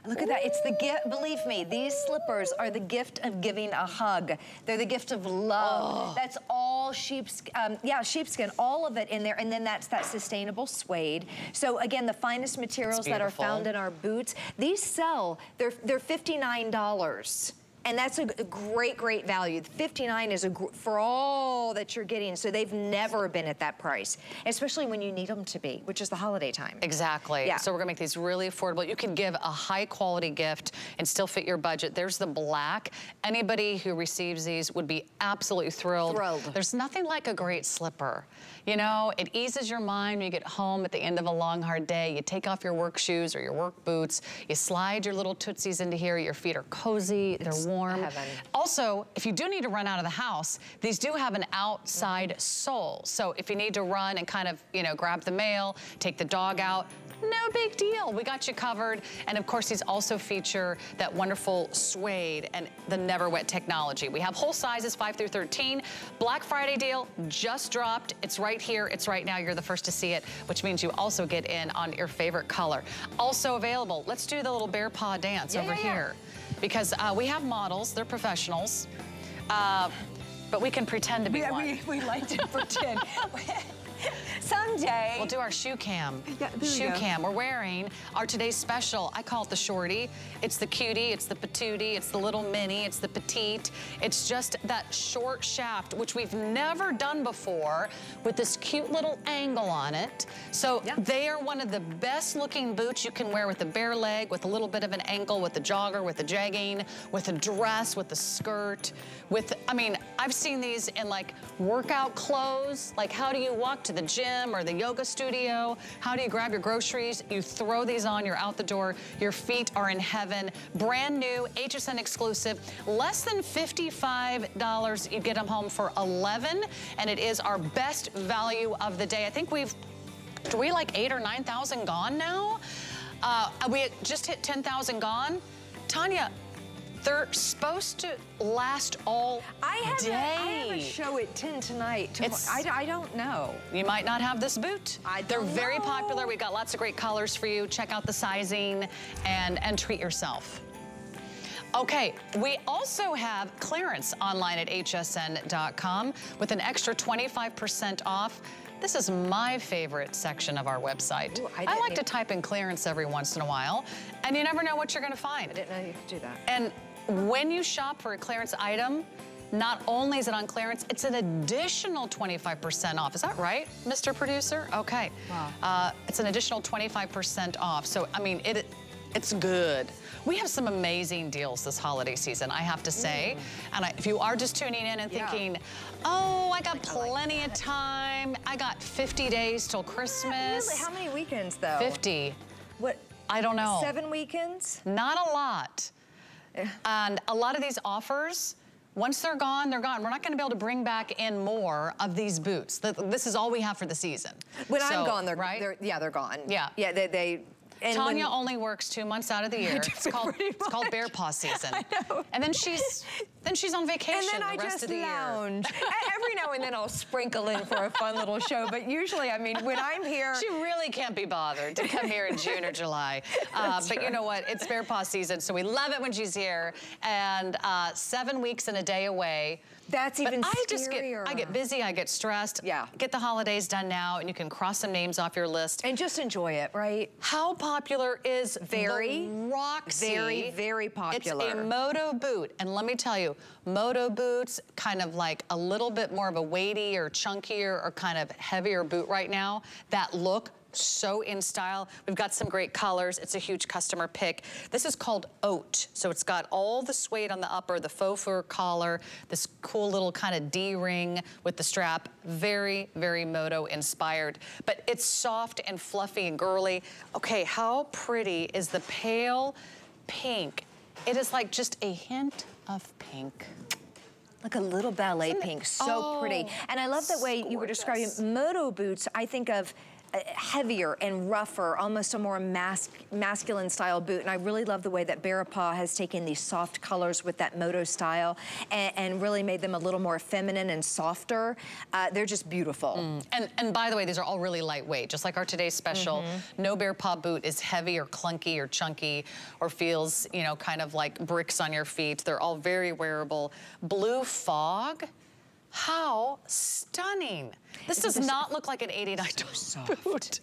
S2: Look at that, it's the gift, believe me, these slippers are the gift of giving a hug. They're the gift of love. Oh. That's all sheepskin, um, yeah, sheepskin, all of it in there. And then that's that sustainable suede. So again, the finest materials that are found in our boots. These sell, they're, they're $59. And that's a, great, great value. 59 is a for all that you're getting. So they've never been at that price, especially when you need them to be, which is the holiday time.
S1: Exactly.
S2: Yeah.
S1: So we're gonna make these really affordable. You can give a high quality gift and still fit your budget. There's the black. Anybody who receives these would be absolutely thrilled.
S2: Thrilled.
S1: There's nothing like a great slipper. You know, it eases your mind when you get home at the end of a long, hard day. You take off your work shoes or your work boots. You slide your little tootsies into here. Your feet are cozy. They're warm warm.
S2: Heaven.
S1: Also, if you do need to run out of the house, these do have an outside sole. So if you need to run and kind of, you know, grab the mail, take the dog out, no big deal. We got you covered. And of course, these also feature that wonderful suede and the Never Wet technology. We have whole sizes, 5 through 13. Black Friday deal just dropped. It's right here. It's right now. You're the first to see it, which means you also get in on your favorite color. Also available, let's do the little bear paw dance
S2: yeah,
S1: over
S2: yeah, yeah.
S1: here. Because uh, we have models. They're professionals. Uh, but we can pretend to be
S2: yeah,
S1: one.
S2: We, we like to pretend. Someday.
S1: We'll do our shoe cam.
S2: Yeah,
S1: shoe cam. We're wearing our today's special. I call it the shorty. It's the cutie, it's the patootie, it's the little mini, it's the petite. It's just that short shaft, which we've never done before, with this cute little angle on it. So yeah. they are one of the best looking boots you can wear with a bare leg, with a little bit of an ankle, with a jogger, with a jegging, with a dress, with a skirt, with, I mean, I've seen these in like workout clothes. Like how do you walk to the gym or the yoga studio? How do you grab your groceries? You throw these on, you're out the door. Your feet are in heaven. Brand new, HSN exclusive, less than $55. You get them home for 11 and it is our best value of the day. I think we've, do we like eight or 9,000 gone now? Uh, we just hit 10,000 gone. Tanya, they're supposed to last all
S2: I have
S1: day.
S2: A, I have a show at 10 tonight. I, I, don't know.
S1: You might not have this boot.
S2: I
S1: They're very popular. We've got lots of great colors for you. Check out the sizing and, and treat yourself. Okay, we also have clearance online at hsn.com with an extra 25% off. This is my favorite section of our website.
S2: Ooh, I,
S1: I, like to type in clearance every once in a while, and you never know what you're gonna find.
S2: I didn't know you could do that.
S1: And when you shop for a clearance item, not only is it on clearance, it's an additional 25% off. Is that right, Mr. Producer? Okay.
S2: Wow.
S1: Uh, it's an additional 25% off. So, I mean, it it's good. We have some amazing deals this holiday season, I have to say. Mm. And I, if you are just tuning in and thinking, yeah. oh, I got plenty like of time. I got 50 days till Christmas.
S2: Really? How many weekends, though?
S1: 50.
S2: What?
S1: I don't know.
S2: Seven weekends?
S1: Not a lot. And a lot of these offers, once they're gone, they're gone. We're not gonna be able to bring back in more of these boots. This is all we have for the season.
S2: When
S1: so,
S2: I'm gone, they're,
S1: right?
S2: they're, yeah, they're gone.
S1: Yeah.
S2: Yeah, they, they And
S1: Tanya
S2: when-
S1: only works two months out of the year. It's called, it's called bear paw season.
S2: I know.
S1: And then she's then she's on vacation
S2: And then
S1: the
S2: I
S1: rest
S2: just
S1: of the year.
S2: lounge. Every now and then I'll sprinkle in for a fun little show, but usually, I mean, when I'm here,
S1: She really can't be bothered to come here in June or July. Uh, but you know what? It's bear paw season, so we love it when she's here. And uh, seven weeks and a day away.
S2: That's
S1: But
S2: even
S1: I just get. I get busy, I get stressed.
S2: Yeah.
S1: Get the holidays done now, and you can cross some names off your list.
S2: And just enjoy it, right?
S1: How popular is
S2: Very,
S1: the Roxy?
S2: very, very popular.
S1: It's a moto boot, and let me tell you, moto boots, kind of like a little bit more of a weighty or chunkier or kind of heavier boot right now. That look. So in style. We've got some great colors. It's a huge customer pick. This is called Oat. So it's got all the suede on the upper, the faux fur collar, this cool little kind of D-ring with the strap. Very, very moto inspired. But it's soft and fluffy and girly. Okay, how pretty is the pale pink? It is like just a hint of pink.
S2: Like a little ballet pink, so
S1: Oh,
S2: pretty. And I love the way you were describing
S1: gorgeous.
S2: moto boots. I think of heavier and rougher, almost a more mas masculine style boot. And I really love the way that Bear Paw has taken these soft colors with that moto style and, and really made them a little more feminine and softer. Uh, they're just beautiful.
S1: And, and by the way, these are all really lightweight, just like our today's special.
S2: Mm-hmm.
S1: No bear paw boot is heavy or clunky or chunky or feels, you know, kind of like bricks on your feet. They're all very wearable. Blue fog, how stunning. This does not look like an $89 boot.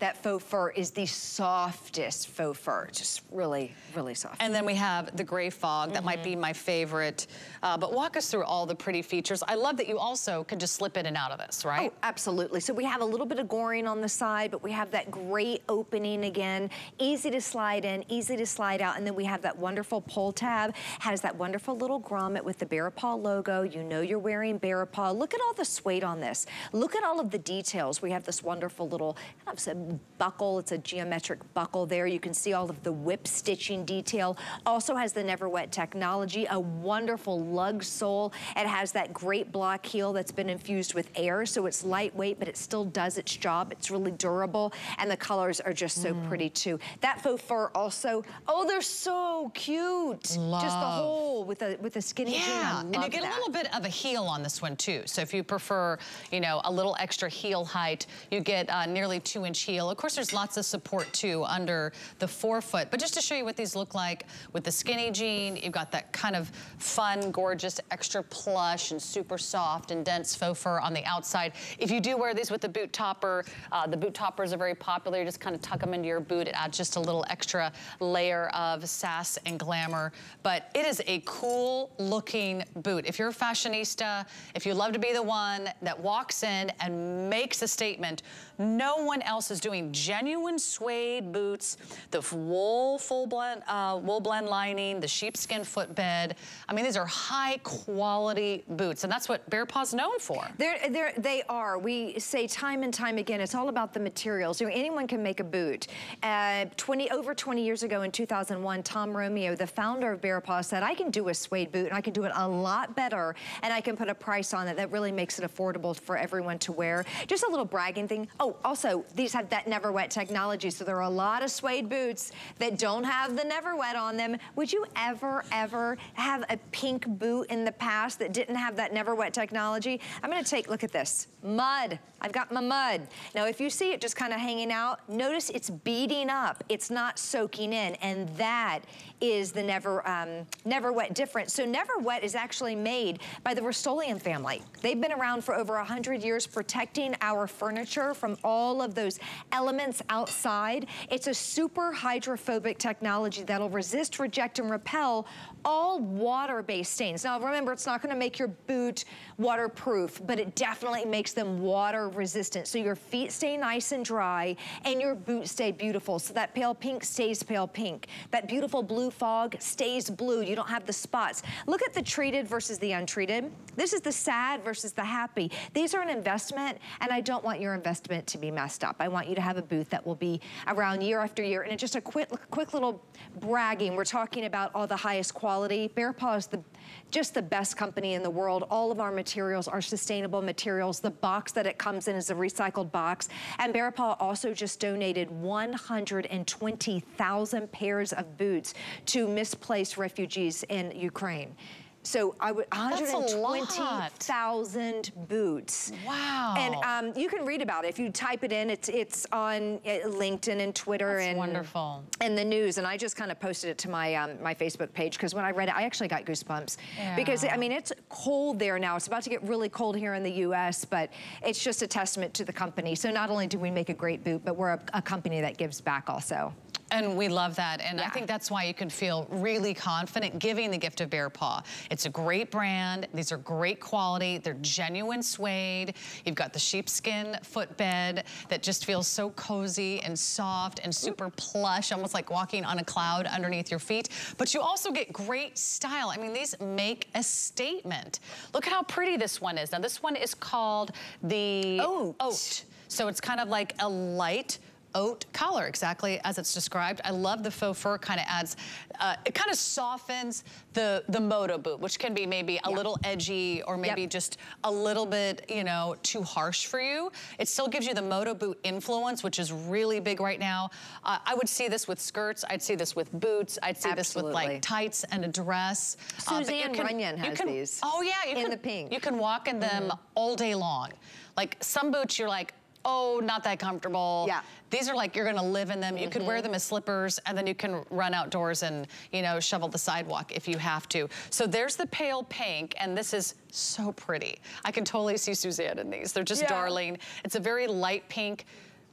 S2: That faux fur is the softest faux fur. Just really, really soft.
S1: And then we have the gray fog. That might be
S2: Mm-hmm.
S1: my favorite. Uh, but walk us through all the pretty features. I love that you also can just slip in and out of this, right?
S2: Oh, absolutely. So we have a little bit of goring on the side, but we have that great opening again. Easy to slide in, easy to slide out. And then we have that wonderful pull tab. Has that wonderful little grommet with the Bear Paw logo. You know you're wearing Bear Paw. Look at all the suede on this. Look at all of the details. We have this wonderful little kind of buckle. It's a geometric buckle there. You can see all of the whip stitching detail. Also has the Never Wet technology, a wonderful lug sole. It has that great block heel that's been infused with air, so it's lightweight, but it still does its job. It's really durable, and the colors are just so pretty too. That faux fur also, oh, they're so cute. Just the whole with a with a skinny jean.
S1: Yeah, and you get
S2: that.
S1: a little bit of a heel on this one too. So if you prefer, you know, a little extra heel height, you get uh, nearly two inch heel. Of course, there's lots of support too under the forefoot. But just to show you what these look like with the skinny jean, you've got that kind of fun, gorgeous, extra plush and super soft and dense faux fur on the outside. If you do wear these with the boot topper, uh, the boot toppers are very popular. You just kind of tuck them into your boot. It adds just a little extra layer of sass and glamour. But it is a cool looking boot. If you're a fashionista, if you love to be the one that walks in and makes a statement, no one else is doing genuine suede boots, the wool full blend, uh, wool blend lining, the sheepskin footbed. I mean, these are high quality boots, and that's what Bear Paw's known for.
S2: They're, they're, they are. We say time and time again, it's all about the materials. You know, anyone can make a boot. Uh, 20, over 20 years ago in 2001, Tom Romeo, the founder of Bear Paw, said, I can do a suede boot and I can do it a lot better and I can put a price on it that really makes it affordable for everyone to wear. Just a little bragging thing. Oh, Oh, also, these have that Never Wet technology, so there are a lot of suede boots that don't have the Never Wet on them. Would you ever, ever have a pink boot in the past that didn't have that Never Wet technology? I'm gonna take, look at this, mud. I've got my mud. Now, if you see it just kind of hanging out, notice it's beading up. It's not soaking in, and that is the Never, um, Never Wet difference. So Never Wet is actually made by the Rust-Oleum family. They've been around for over 100 years protecting our furniture from all of those elements outside. It's a super hydrophobic technology that'll resist, reject, and repel all water-based stains. Now remember, it's not gonna make your boot waterproof, but it definitely makes them water resistant. So your feet stay nice and dry and your boots stay beautiful. So that pale pink stays pale pink. That beautiful blue fog stays blue. You don't have the spots. Look at the treated versus the untreated. This is the sad versus the happy. These are an investment and I don't want your investment to be messed up. I want you to have a booth that will be around year after year. And just a quick, quick little bragging. We're talking about all the highest quality. Bear Paw is the just the best company in the world. All of our materials are sustainable materials. The box that it comes in is a recycled box. And Bearpaw also just donated 120,000 pairs of boots to misplaced refugees in Ukraine. So I would 120,000 boots.
S1: Wow.
S2: And um, you can read about it if you type it in. It's it's on uh, LinkedIn and Twitter
S1: That's
S2: and
S1: wonderful.
S2: And the news. And I just kind of posted it to my um, my Facebook page because when I read it, I actually got goosebumps
S1: yeah.
S2: because I mean it's cold there now. It's about to get really cold here in the U.S., but it's just a testament to the company. So not only do we make a great boot, but we're a, a company that gives back also.
S1: And we love that. And
S2: yeah.
S1: I think that's why you can feel really confident giving the gift of Bear Paw. It's a great brand. These are great quality. They're genuine suede. You've got the sheepskin footbed that just feels so cozy and soft and super plush, almost like walking on a cloud underneath your feet. But you also get great style. I mean, these make a statement. Look at how pretty this one is. Now, this one is called the
S2: Oat.
S1: Oat. So it's kind of like a light oat color, exactly as it's described. I love the faux fur, kind of adds, uh, it kind of softens the, the moto boot, which can be maybe a little edgy or maybe yep. just a little bit, you know, too harsh for you. It still gives you the moto boot influence, which is really big right now. Uh, I would see this with skirts. I'd see this with boots. I'd see Absolutely. this with like tights and a dress.
S2: Suzanne uh, can, Runyon has
S1: can,
S2: these.
S1: Oh yeah,
S2: you
S1: in
S2: can, the pink.
S1: You can walk in them mm -hmm. all day long. Like some boots, you're like, oh, not that comfortable.
S2: Yeah.
S1: These are like, you're gonna live in them. You mm -hmm. could wear mm-hmm. them as slippers and then you can run outdoors and, you know, shovel the sidewalk if you have to. So there's the pale pink and this is so pretty. I can totally see Suzanne in these. They're just yeah. darling. It's a very light pink.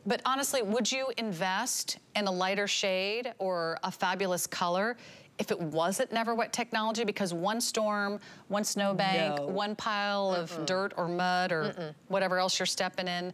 S1: But honestly, would you invest in a lighter shade or a fabulous color if it wasn't Never Wet technology because one storm, one snowbank, no. one pile of mm -mm. dirt or mud or mm whatever else you're stepping in,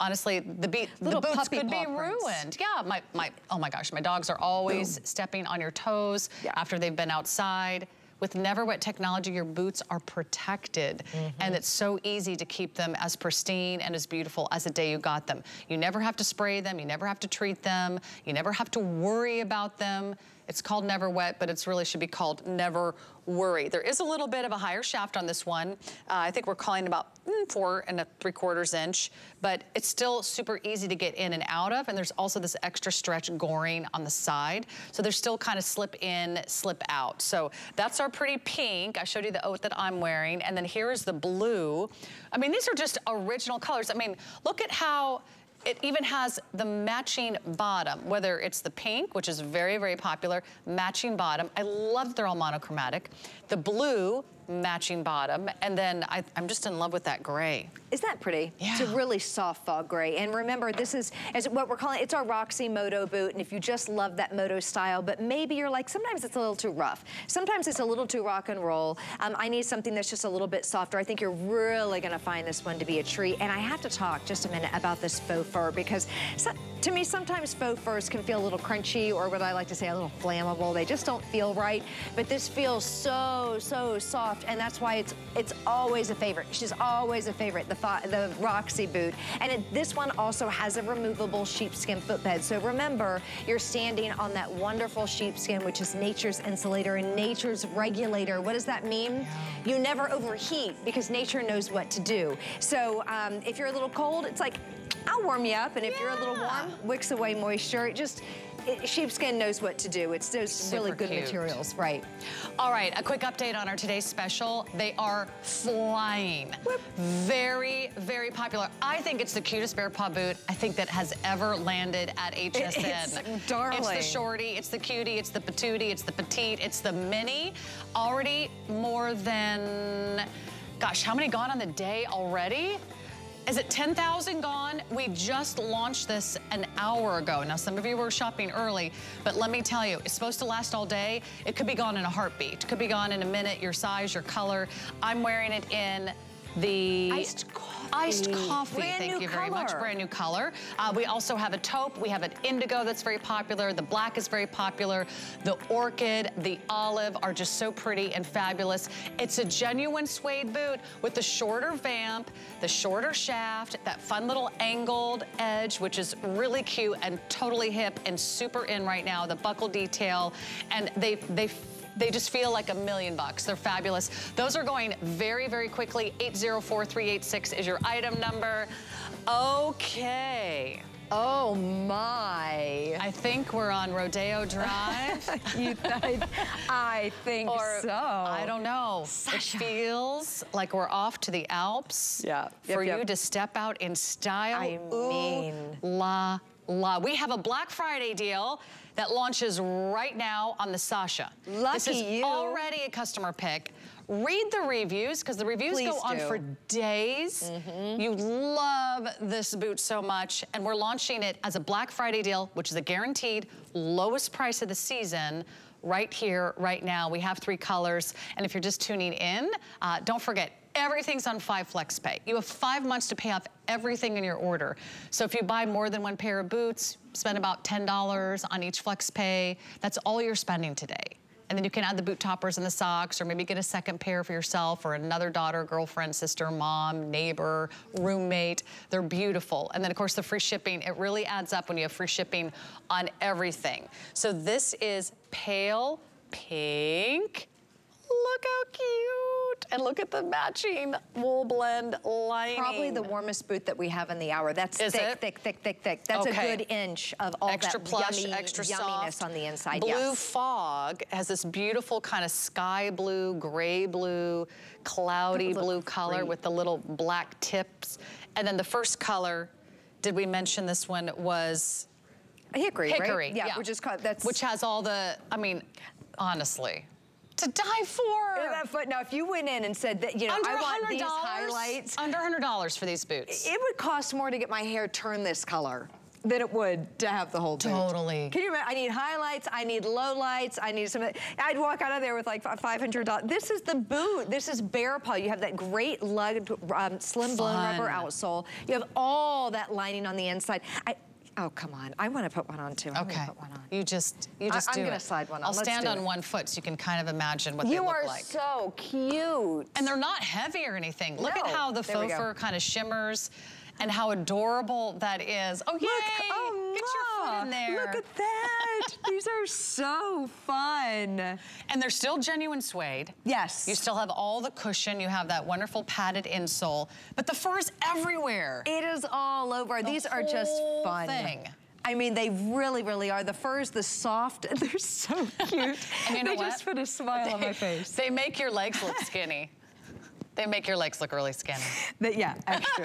S1: honestly, the, be the boots could be ruined. Yeah, my, my, oh my gosh, my dogs are always Boom. stepping on your toes yeah. after they've been outside. With Never Wet technology, your boots are protected. Mm -hmm. And it's so easy to keep them as pristine and as beautiful as the day you got them. You never have to spray them. You never have to treat them. You never have to worry about them. It's called Never Wet, but it really should be called Never Worry. There is a little bit of a higher shaft on this one. Uh, I think we're calling about mm, four and a three quarters inch, but it's still super easy to get in and out of. And there's also this extra stretch goring on the side. So they're still kind of slip in, slip out. So that's our pretty pink. I showed you the oat that I'm wearing. And then here is the blue. I mean, these are just original colors. I mean, look at how it even has the matching bottom, whether it's the pink, which is very, very popular, matching bottom. I love they're all monochromatic. The blue, matching bottom. And then I, am just in love with that gray.
S2: Is that pretty?
S1: Yeah.
S2: It's a really soft fog gray. And remember, this is as what we're calling, it's our Roxy Moto boot. And if you just love that moto style, but maybe you're like, sometimes it's a little too rough. Sometimes it's a little too rock and roll. Um, I need something that's just a little bit softer. I think you're really gonna find this one to be a treat. And I have to talk just a minute about this faux fur because so, to me, sometimes faux furs can feel a little crunchy or what I like to say, a little flammable. They just don't feel right. But this feels so, so soft soft, and that's why it's it's always a favorite. She's always a favorite, the, the Roxy boot. And it, this one also has a removable sheepskin footbed. So remember, you're standing on that wonderful sheepskin, which is nature's insulator and nature's regulator. What does that mean? You never overheat because nature knows what to do. So um, if you're a little cold, it's like, I'll warm you up. And if yeah. you're a little warm, wicks away moisture. It just, it, sheepskin knows what to do. It's those Super really good cute. materials, right.
S1: All right, a quick update on our today's special. They are flying. Whoop. Very, very popular. I think it's the cutest bear paw boot I think that has ever landed at HSN.
S2: It's darling.
S1: It's the shorty, it's the cutie, it's the patootie, it's the petite, it's the mini. Already more than, gosh, how many gone on the day already? Is it 10,000 gone? We just launched this an hour ago. Now, some of you were shopping early, but let me tell you, it's supposed to last all day. It could be gone in a heartbeat. It could be gone in a minute, your size, your color. I'm wearing it in the
S2: iced.
S1: Iced coffee,
S2: Brand
S1: thank you very
S2: color.
S1: much. Brand new color. Uh, we also have a taupe. We have an indigo that's very popular. The black is very popular. The orchid, the olive are just so pretty and fabulous. It's a genuine suede boot with the shorter vamp, the shorter shaft, that fun little angled edge, which is really cute and totally hip and super in right now. The buckle detail. And they, they They just feel like a million bucks. They're fabulous. Those are going very, very quickly. 804386 is your item number. Okay.
S2: Oh my.
S1: I think we're on Rodeo Drive.
S2: you think? I think
S1: or,
S2: so.
S1: I don't know.
S2: Sasha.
S1: It feels like we're off to the Alps.
S2: Yeah.
S1: For
S2: yep,
S1: you to step out in style.
S2: I
S1: Ooh,
S2: mean.
S1: La la. We have a Black Friday deal that launches right now on the Sasha.
S2: Lucky
S1: this is
S2: you.
S1: already a customer pick. Read the reviews because the reviews
S2: Please
S1: go on
S2: do.
S1: for days. You love this boot so much and we're launching it as a Black Friday deal, which is a guaranteed lowest price of the season right here, right now. We have three colors. And if you're just tuning in, uh, don't forget, everything's on five flex pay. You have five months to pay off everything in your order. So if you buy more than one pair of boots, spend about $10 on each flex pay. That's all you're spending today. And then you can add the boot toppers and the socks or maybe get a second pair for yourself or another daughter, girlfriend, sister, mom, neighbor, roommate. They're beautiful. And then of course the free shipping, it really adds up when you have free shipping on everything. So this is pale pink. Look how cute. And look at the matching wool blend lining.
S2: Probably the warmest boot that we have in the hour. That's
S1: Is
S2: thick,
S1: it?
S2: thick, thick, thick, thick. That's
S1: Okay.
S2: a good inch of all
S1: extra
S2: that
S1: plush,
S2: yummy,
S1: extra
S2: yumminess
S1: soft.
S2: on the inside.
S1: Blue
S2: yes.
S1: fog has this beautiful kind of sky blue, gray blue, cloudy blue color
S2: great.
S1: with the little black tips. And then the first color, did we mention this one was
S2: Hickory,
S1: hickory?
S2: right? Yeah, we're just called, that's.
S1: Which has all the, I mean, honestly, to die for.
S2: That fun? Now, if you went in and said that, you know,
S1: Under
S2: I want
S1: 100,
S2: these highlights,
S1: Under $100 for these boots.
S2: it would cost more to get my hair turned this color than it would to have the whole boot.
S1: Totally.
S2: Can you imagine? I need highlights, I need low lights, I need some, I'd walk out of there with like $500. This is the boot. This is Bear Paw. You have that great lugged, um, slim blown rubber outsole. You have all that lining on the inside. I, oh, come on. I want to put one on too. I wanna
S1: Okay.
S2: Put one on.
S1: You just, you
S2: I-
S1: just
S2: I'm
S1: do
S2: gonna slide one on.
S1: I'll
S2: Let's
S1: stand on
S2: it.
S1: one foot so you can kind of imagine what they look like.
S2: You are so cute.
S1: And they're not heavy or anything. Look at how the
S2: There
S1: faux fur kind of shimmers and how adorable that is. Oh, yay!
S2: Look, oh,
S1: Get your foot in there.
S2: Look at that. These are so fun.
S1: And they're still genuine suede.
S2: Yes.
S1: You still have all the cushion. You have that wonderful padded insole. But the fur is everywhere.
S2: It is all over. These are just fun.
S1: thing.
S2: I mean, they really, really are. The furs, the soft, they're so cute.
S1: And you know
S2: they
S1: what?
S2: just put a smile on my face.
S1: They make your legs look skinny. they make your legs look really skinny.
S2: But yeah, extra.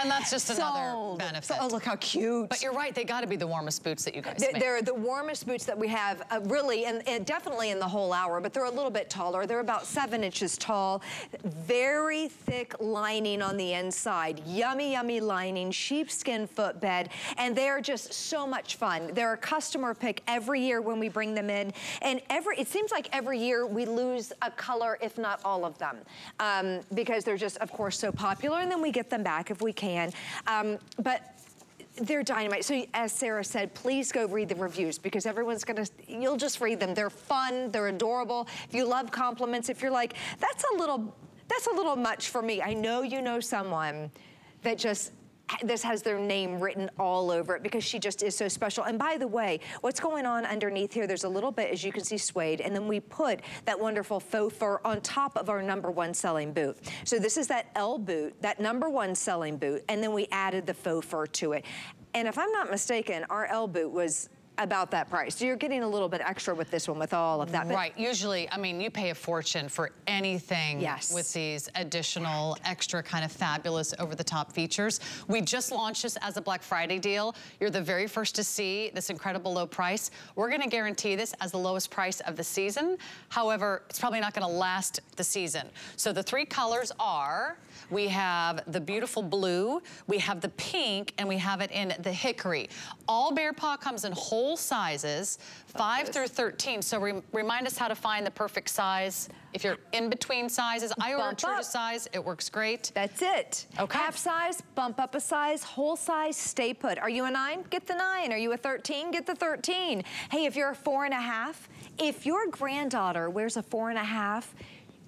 S1: And that's just another
S2: Sold.
S1: benefit.
S2: So- oh, look how cute.
S1: But you're right, they gotta be the warmest boots that you guys
S2: They-. They're the warmest boots that we have, uh, really, and, and definitely in the whole hour, but they're a little bit taller. They're about seven inches tall. Very thick lining on the inside. Yummy, yummy lining, sheepskin footbed, and they're just so much fun. They're a customer pick every year when we bring them in, and every it seems like every year we lose a color, if not all of them, um, because they're just, of course, so popular, and then we get them back if we can. Um, but they're dynamite. So as Sarah said, please go read the reviews because everyone's gonna, you'll just read them. They're fun, they're adorable. If you love compliments, if you're like, that's a little, that's a little much for me. I know you know someone that just, this has their name written all over it because she just is so special. And by the way, what's going on underneath here, there's a little bit, as you can see, suede, and then we put that wonderful faux fur on top of our number one selling boot. So this is that Elle boot, that number one selling boot, and then we added the faux fur to it. And if I'm not mistaken, our Elle boot was about that price. So you're getting a little bit extra with this one with all of that. But
S1: Right, usually, I mean, you pay a fortune for anything
S2: Yes.
S1: with these additional extra kind of fabulous over-the-top features. We just launched this as a Black Friday deal. You're the very first to see this incredible low price. We're gonna guarantee this as the lowest price of the season. However, it's probably not gonna last the season. So the three colors are, we have the beautiful blue, we have the pink, and we have it in the hickory. All Bear Paw comes in whole sizes, 5 through 13. So re remind us how to find the perfect size. If you're in between sizes, I order true to size, it works great.
S2: That's it.
S1: Okay.
S2: Half size, bump up a size, whole size, stay put. Are you a nine? Get the nine. Are you a 13? Get the 13. Hey, if you're a four and a half, if your granddaughter wears a four and a half,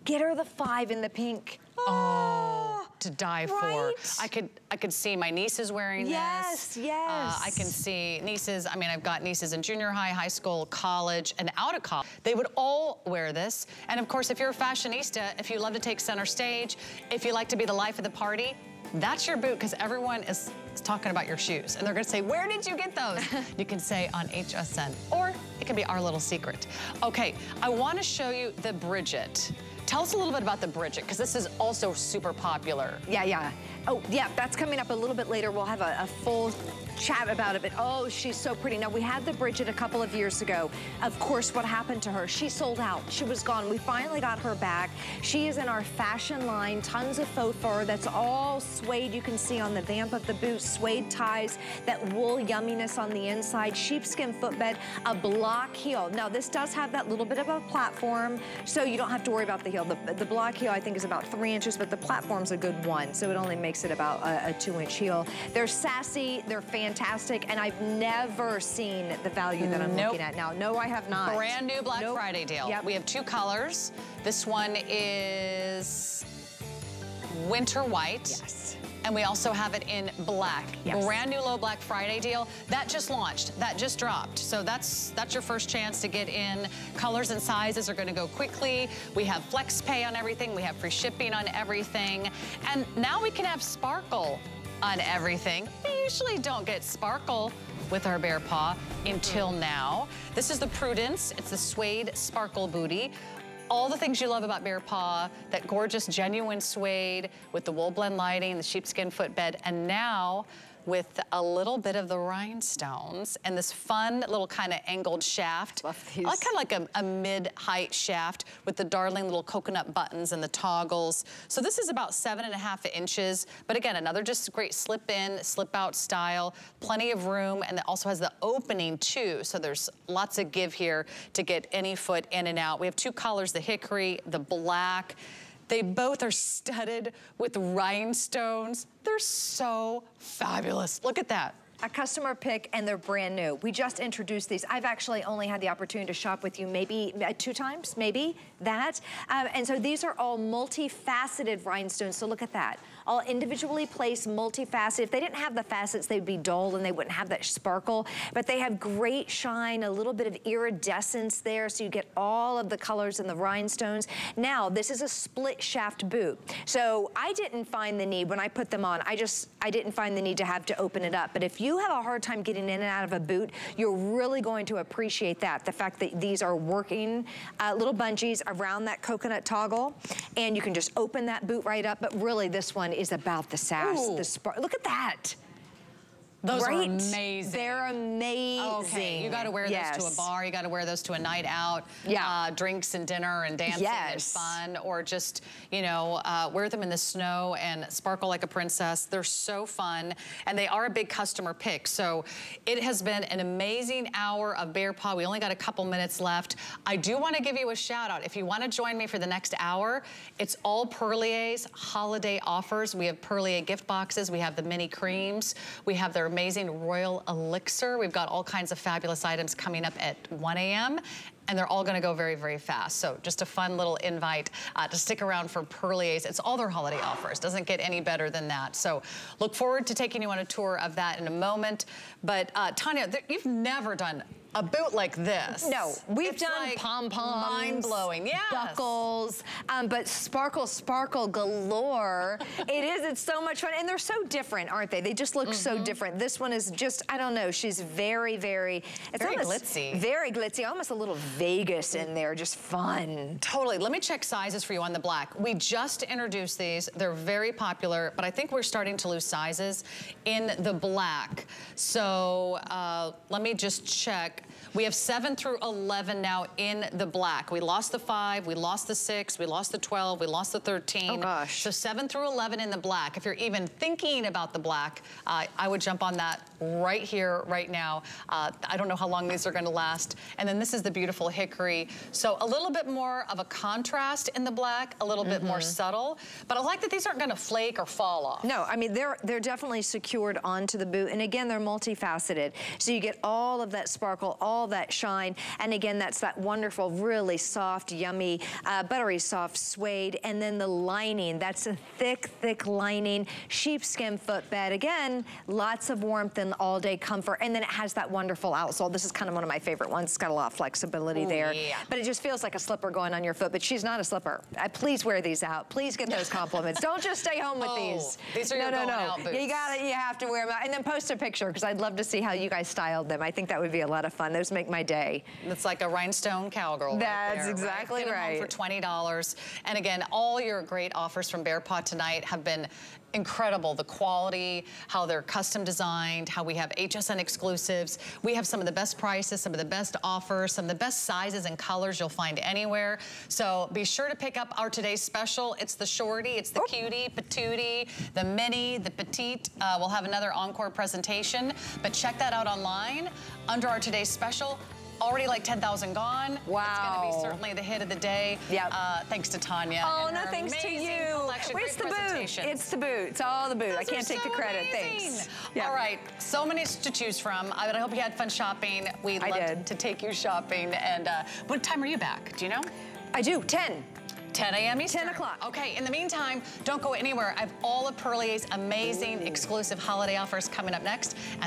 S2: get her the five in the pink. Oh.
S1: to die
S2: right?
S1: for. I could I could see my nieces wearing
S2: yes,
S1: this.
S2: Yes, yes. Uh,
S1: I can see nieces, I mean, I've got nieces in junior high, high school, college, and out of college. They would all wear this. And of course, if you're a fashionista, if you love to take center stage, if you like to be the life of the party, that's your boot because everyone is, is, talking about your shoes. And they're gonna say, where did you get those? you can say on HSN, or it can be our little secret. Okay, I wanna show you the Bridget. Tell us a little bit about the Bridget, because this is also super popular.
S2: Yeah, yeah. Oh, yeah, that's coming up a little bit later. We'll have a, a full chat about it, but oh, she's so pretty. Now, we had the Bridget a couple of years ago. Of course, what happened to her? She sold out. She was gone. We finally got her back. She is in our fashion line. Tons of faux fur. That's all suede. You can see on the vamp of the boot, suede ties, that wool yumminess on the inside, sheepskin footbed, a block heel. Now, this does have that little bit of a platform, so you don't have to worry about the heel. The, the block heel, I think, is about three inches, but the platform's a good one, so it only makes it about a, a two-inch heel. They're sassy. They're fantastic fantastic, and I've never seen the value that I'm nope. looking at now. No, I have not.
S1: Brand new Black nope. Friday deal. Yep. We have two colors. This one is winter white.
S2: Yes.
S1: And we also have it in black. Yes. Brand new low Black Friday deal. That just launched. That just dropped. So that's that's your first chance to get in. Colors and sizes are gonna go quickly. We have flex pay on everything. We have free shipping on everything. And now we can have sparkle on everything. We usually don't get sparkle with our bear paw until now. This is the Prudence. It's the suede sparkle booty. All the things you love about Bear Paw, that gorgeous genuine suede with the wool blend lighting, the sheepskin footbed, and now with a little bit of the rhinestones and this fun little kind of angled shaft.
S2: Love these.
S1: Like kind of like a, a mid-height shaft with the darling little coconut buttons and the toggles. So this is about seven and a half inches. But again, another just great slip in, slip out style, plenty of room, and it also has the opening too. So there's lots of give here to get any foot in and out. We have two colors, the hickory, the black. They both are studded with rhinestones. They're so fabulous. Look at that
S2: a customer pick and they're brand new. We just introduced these. I've actually only had the opportunity to shop with you maybe uh, two times, maybe that. Um, and so these are all multifaceted rhinestones. So look at that all individually placed, multifaceted. If they didn't have the facets, they'd be dull and they wouldn't have that sparkle. But they have great shine, a little bit of iridescence there, so you get all of the colors in the rhinestones. Now, this is a split shaft boot. So I didn't find the need, when I put them on, I just, I didn't find the need to have to open it up. But if you have a hard time getting in and out of a boot, you're really going to appreciate that. The fact that these are working uh, little bungees around that coconut toggle, and you can just open that boot right up. But really, this one is about the sass, Ooh. the spark. Look at that.
S1: Those right? are amazing.
S2: They're amazing.
S1: Okay, you got to wear yes. those to a bar. You got to wear those to a night out.
S2: Yeah.
S1: Uh, drinks and dinner and dancing yes. and fun. Or just, you know, uh, wear them in the snow and sparkle like a princess. They're so fun. And they are a big customer pick. So it has been an amazing hour of Bear Paw. We only got a couple minutes left. I do want to give you a shout out. If you want to join me for the next hour, it's all Perlier's holiday offers. We have Perlier gift boxes. We have the mini creams. We have their amazing Royal Elixir. We've got all kinds of fabulous items coming up at 1 a.m and they're all gonna go very, very fast. So just a fun little invite uh, to stick around for Perlier's. It's all their holiday offers. Doesn't get any better than that. So look forward to taking you on a tour of that in a moment. But uh, Tanya, you've never done a boot like this.
S2: No, we've it's done like pom-poms.
S1: Mind-blowing, yes.
S2: Buckles, um, but sparkle, sparkle galore. it is, it's so much fun. And they're so different, aren't they? They just look mm -hmm. so mm-hmm. different. This one is just, I don't know, she's very, very,
S1: it's very glitzy.
S2: Very glitzy, almost a little Vegas in there, just fun.
S1: Totally, let me check sizes for you on the black. We just introduced these, they're very popular, but I think we're starting to lose sizes in the black. So uh, let me just check. We have 7 through 11 now in the black. We lost the 5, we lost the 6, we lost the 12, we lost the 13.
S2: Oh, gosh.
S1: So 7 through 11 in the black. If you're even thinking about the black, uh, I would jump on that right here, right now. Uh, I don't know how long these are going to last. And then this is the beautiful hickory. So a little bit more of a contrast in the black, a little mm -hmm. bit more mm-hmm. subtle. But I like that these aren't going to flake or fall off.
S2: No, I mean, they're, they're definitely secured onto the boot. And again, they're multifaceted. So you get all of that sparkle all, all that shine. And again, that's that wonderful, really soft, yummy, uh, buttery soft suede. And then the lining, that's a thick, thick lining, sheepskin footbed. Again, lots of warmth and all day comfort. And then it has that wonderful outsole. This is kind of one of my favorite ones. It's got a lot of flexibility
S1: Ooh,
S2: there.
S1: yeah.
S2: But it just feels like a slipper going on your foot, but she's not a slipper. Uh, please wear these out. Please get those compliments. Don't just stay home with
S1: Oh,
S2: these.
S1: these are
S2: no,
S1: your
S2: no, no. You got it. You have to wear them out. And then post a picture because I'd love to see how you guys styled them. I think that would be a lot of fun. Those make my day.
S1: It's like a rhinestone cowgirl. right
S2: That's
S1: there,
S2: exactly
S1: home
S2: right.
S1: For twenty dollars. And again, all your great offers from Bear Paw tonight have been incredible. The quality, how they're custom designed, how we have HSN exclusives. We have some of the best prices, some of the best offers, some of the best sizes and colors you'll find anywhere. So be sure to pick up our today's special. It's the shorty, it's the cutie, patootie, the mini, the petite. Uh, we'll have another encore presentation, but check that out online under our today's special. Already like 10,000 gone. Wow. It's going to be certainly the hit of the day.
S2: Yep.
S1: Uh, thanks to Tanya.
S2: Oh, no, thanks to you.
S1: collection.
S2: It's the boot. It's the boot. It's all the boot. I can't take the credit.
S1: amazing.
S2: Thanks. Yeah.
S1: All right, so many to choose from. I, I hope you had fun shopping. We'd
S2: I
S1: love
S2: did.
S1: to take you shopping. And uh, what time are you back? Do you know?
S2: I do. 10.
S1: 10 a.m. Eastern.
S2: 10 o'clock.
S1: Okay, in the meantime, don't go anywhere. I have all of Perlier's amazing exclusive holiday offers coming up next. And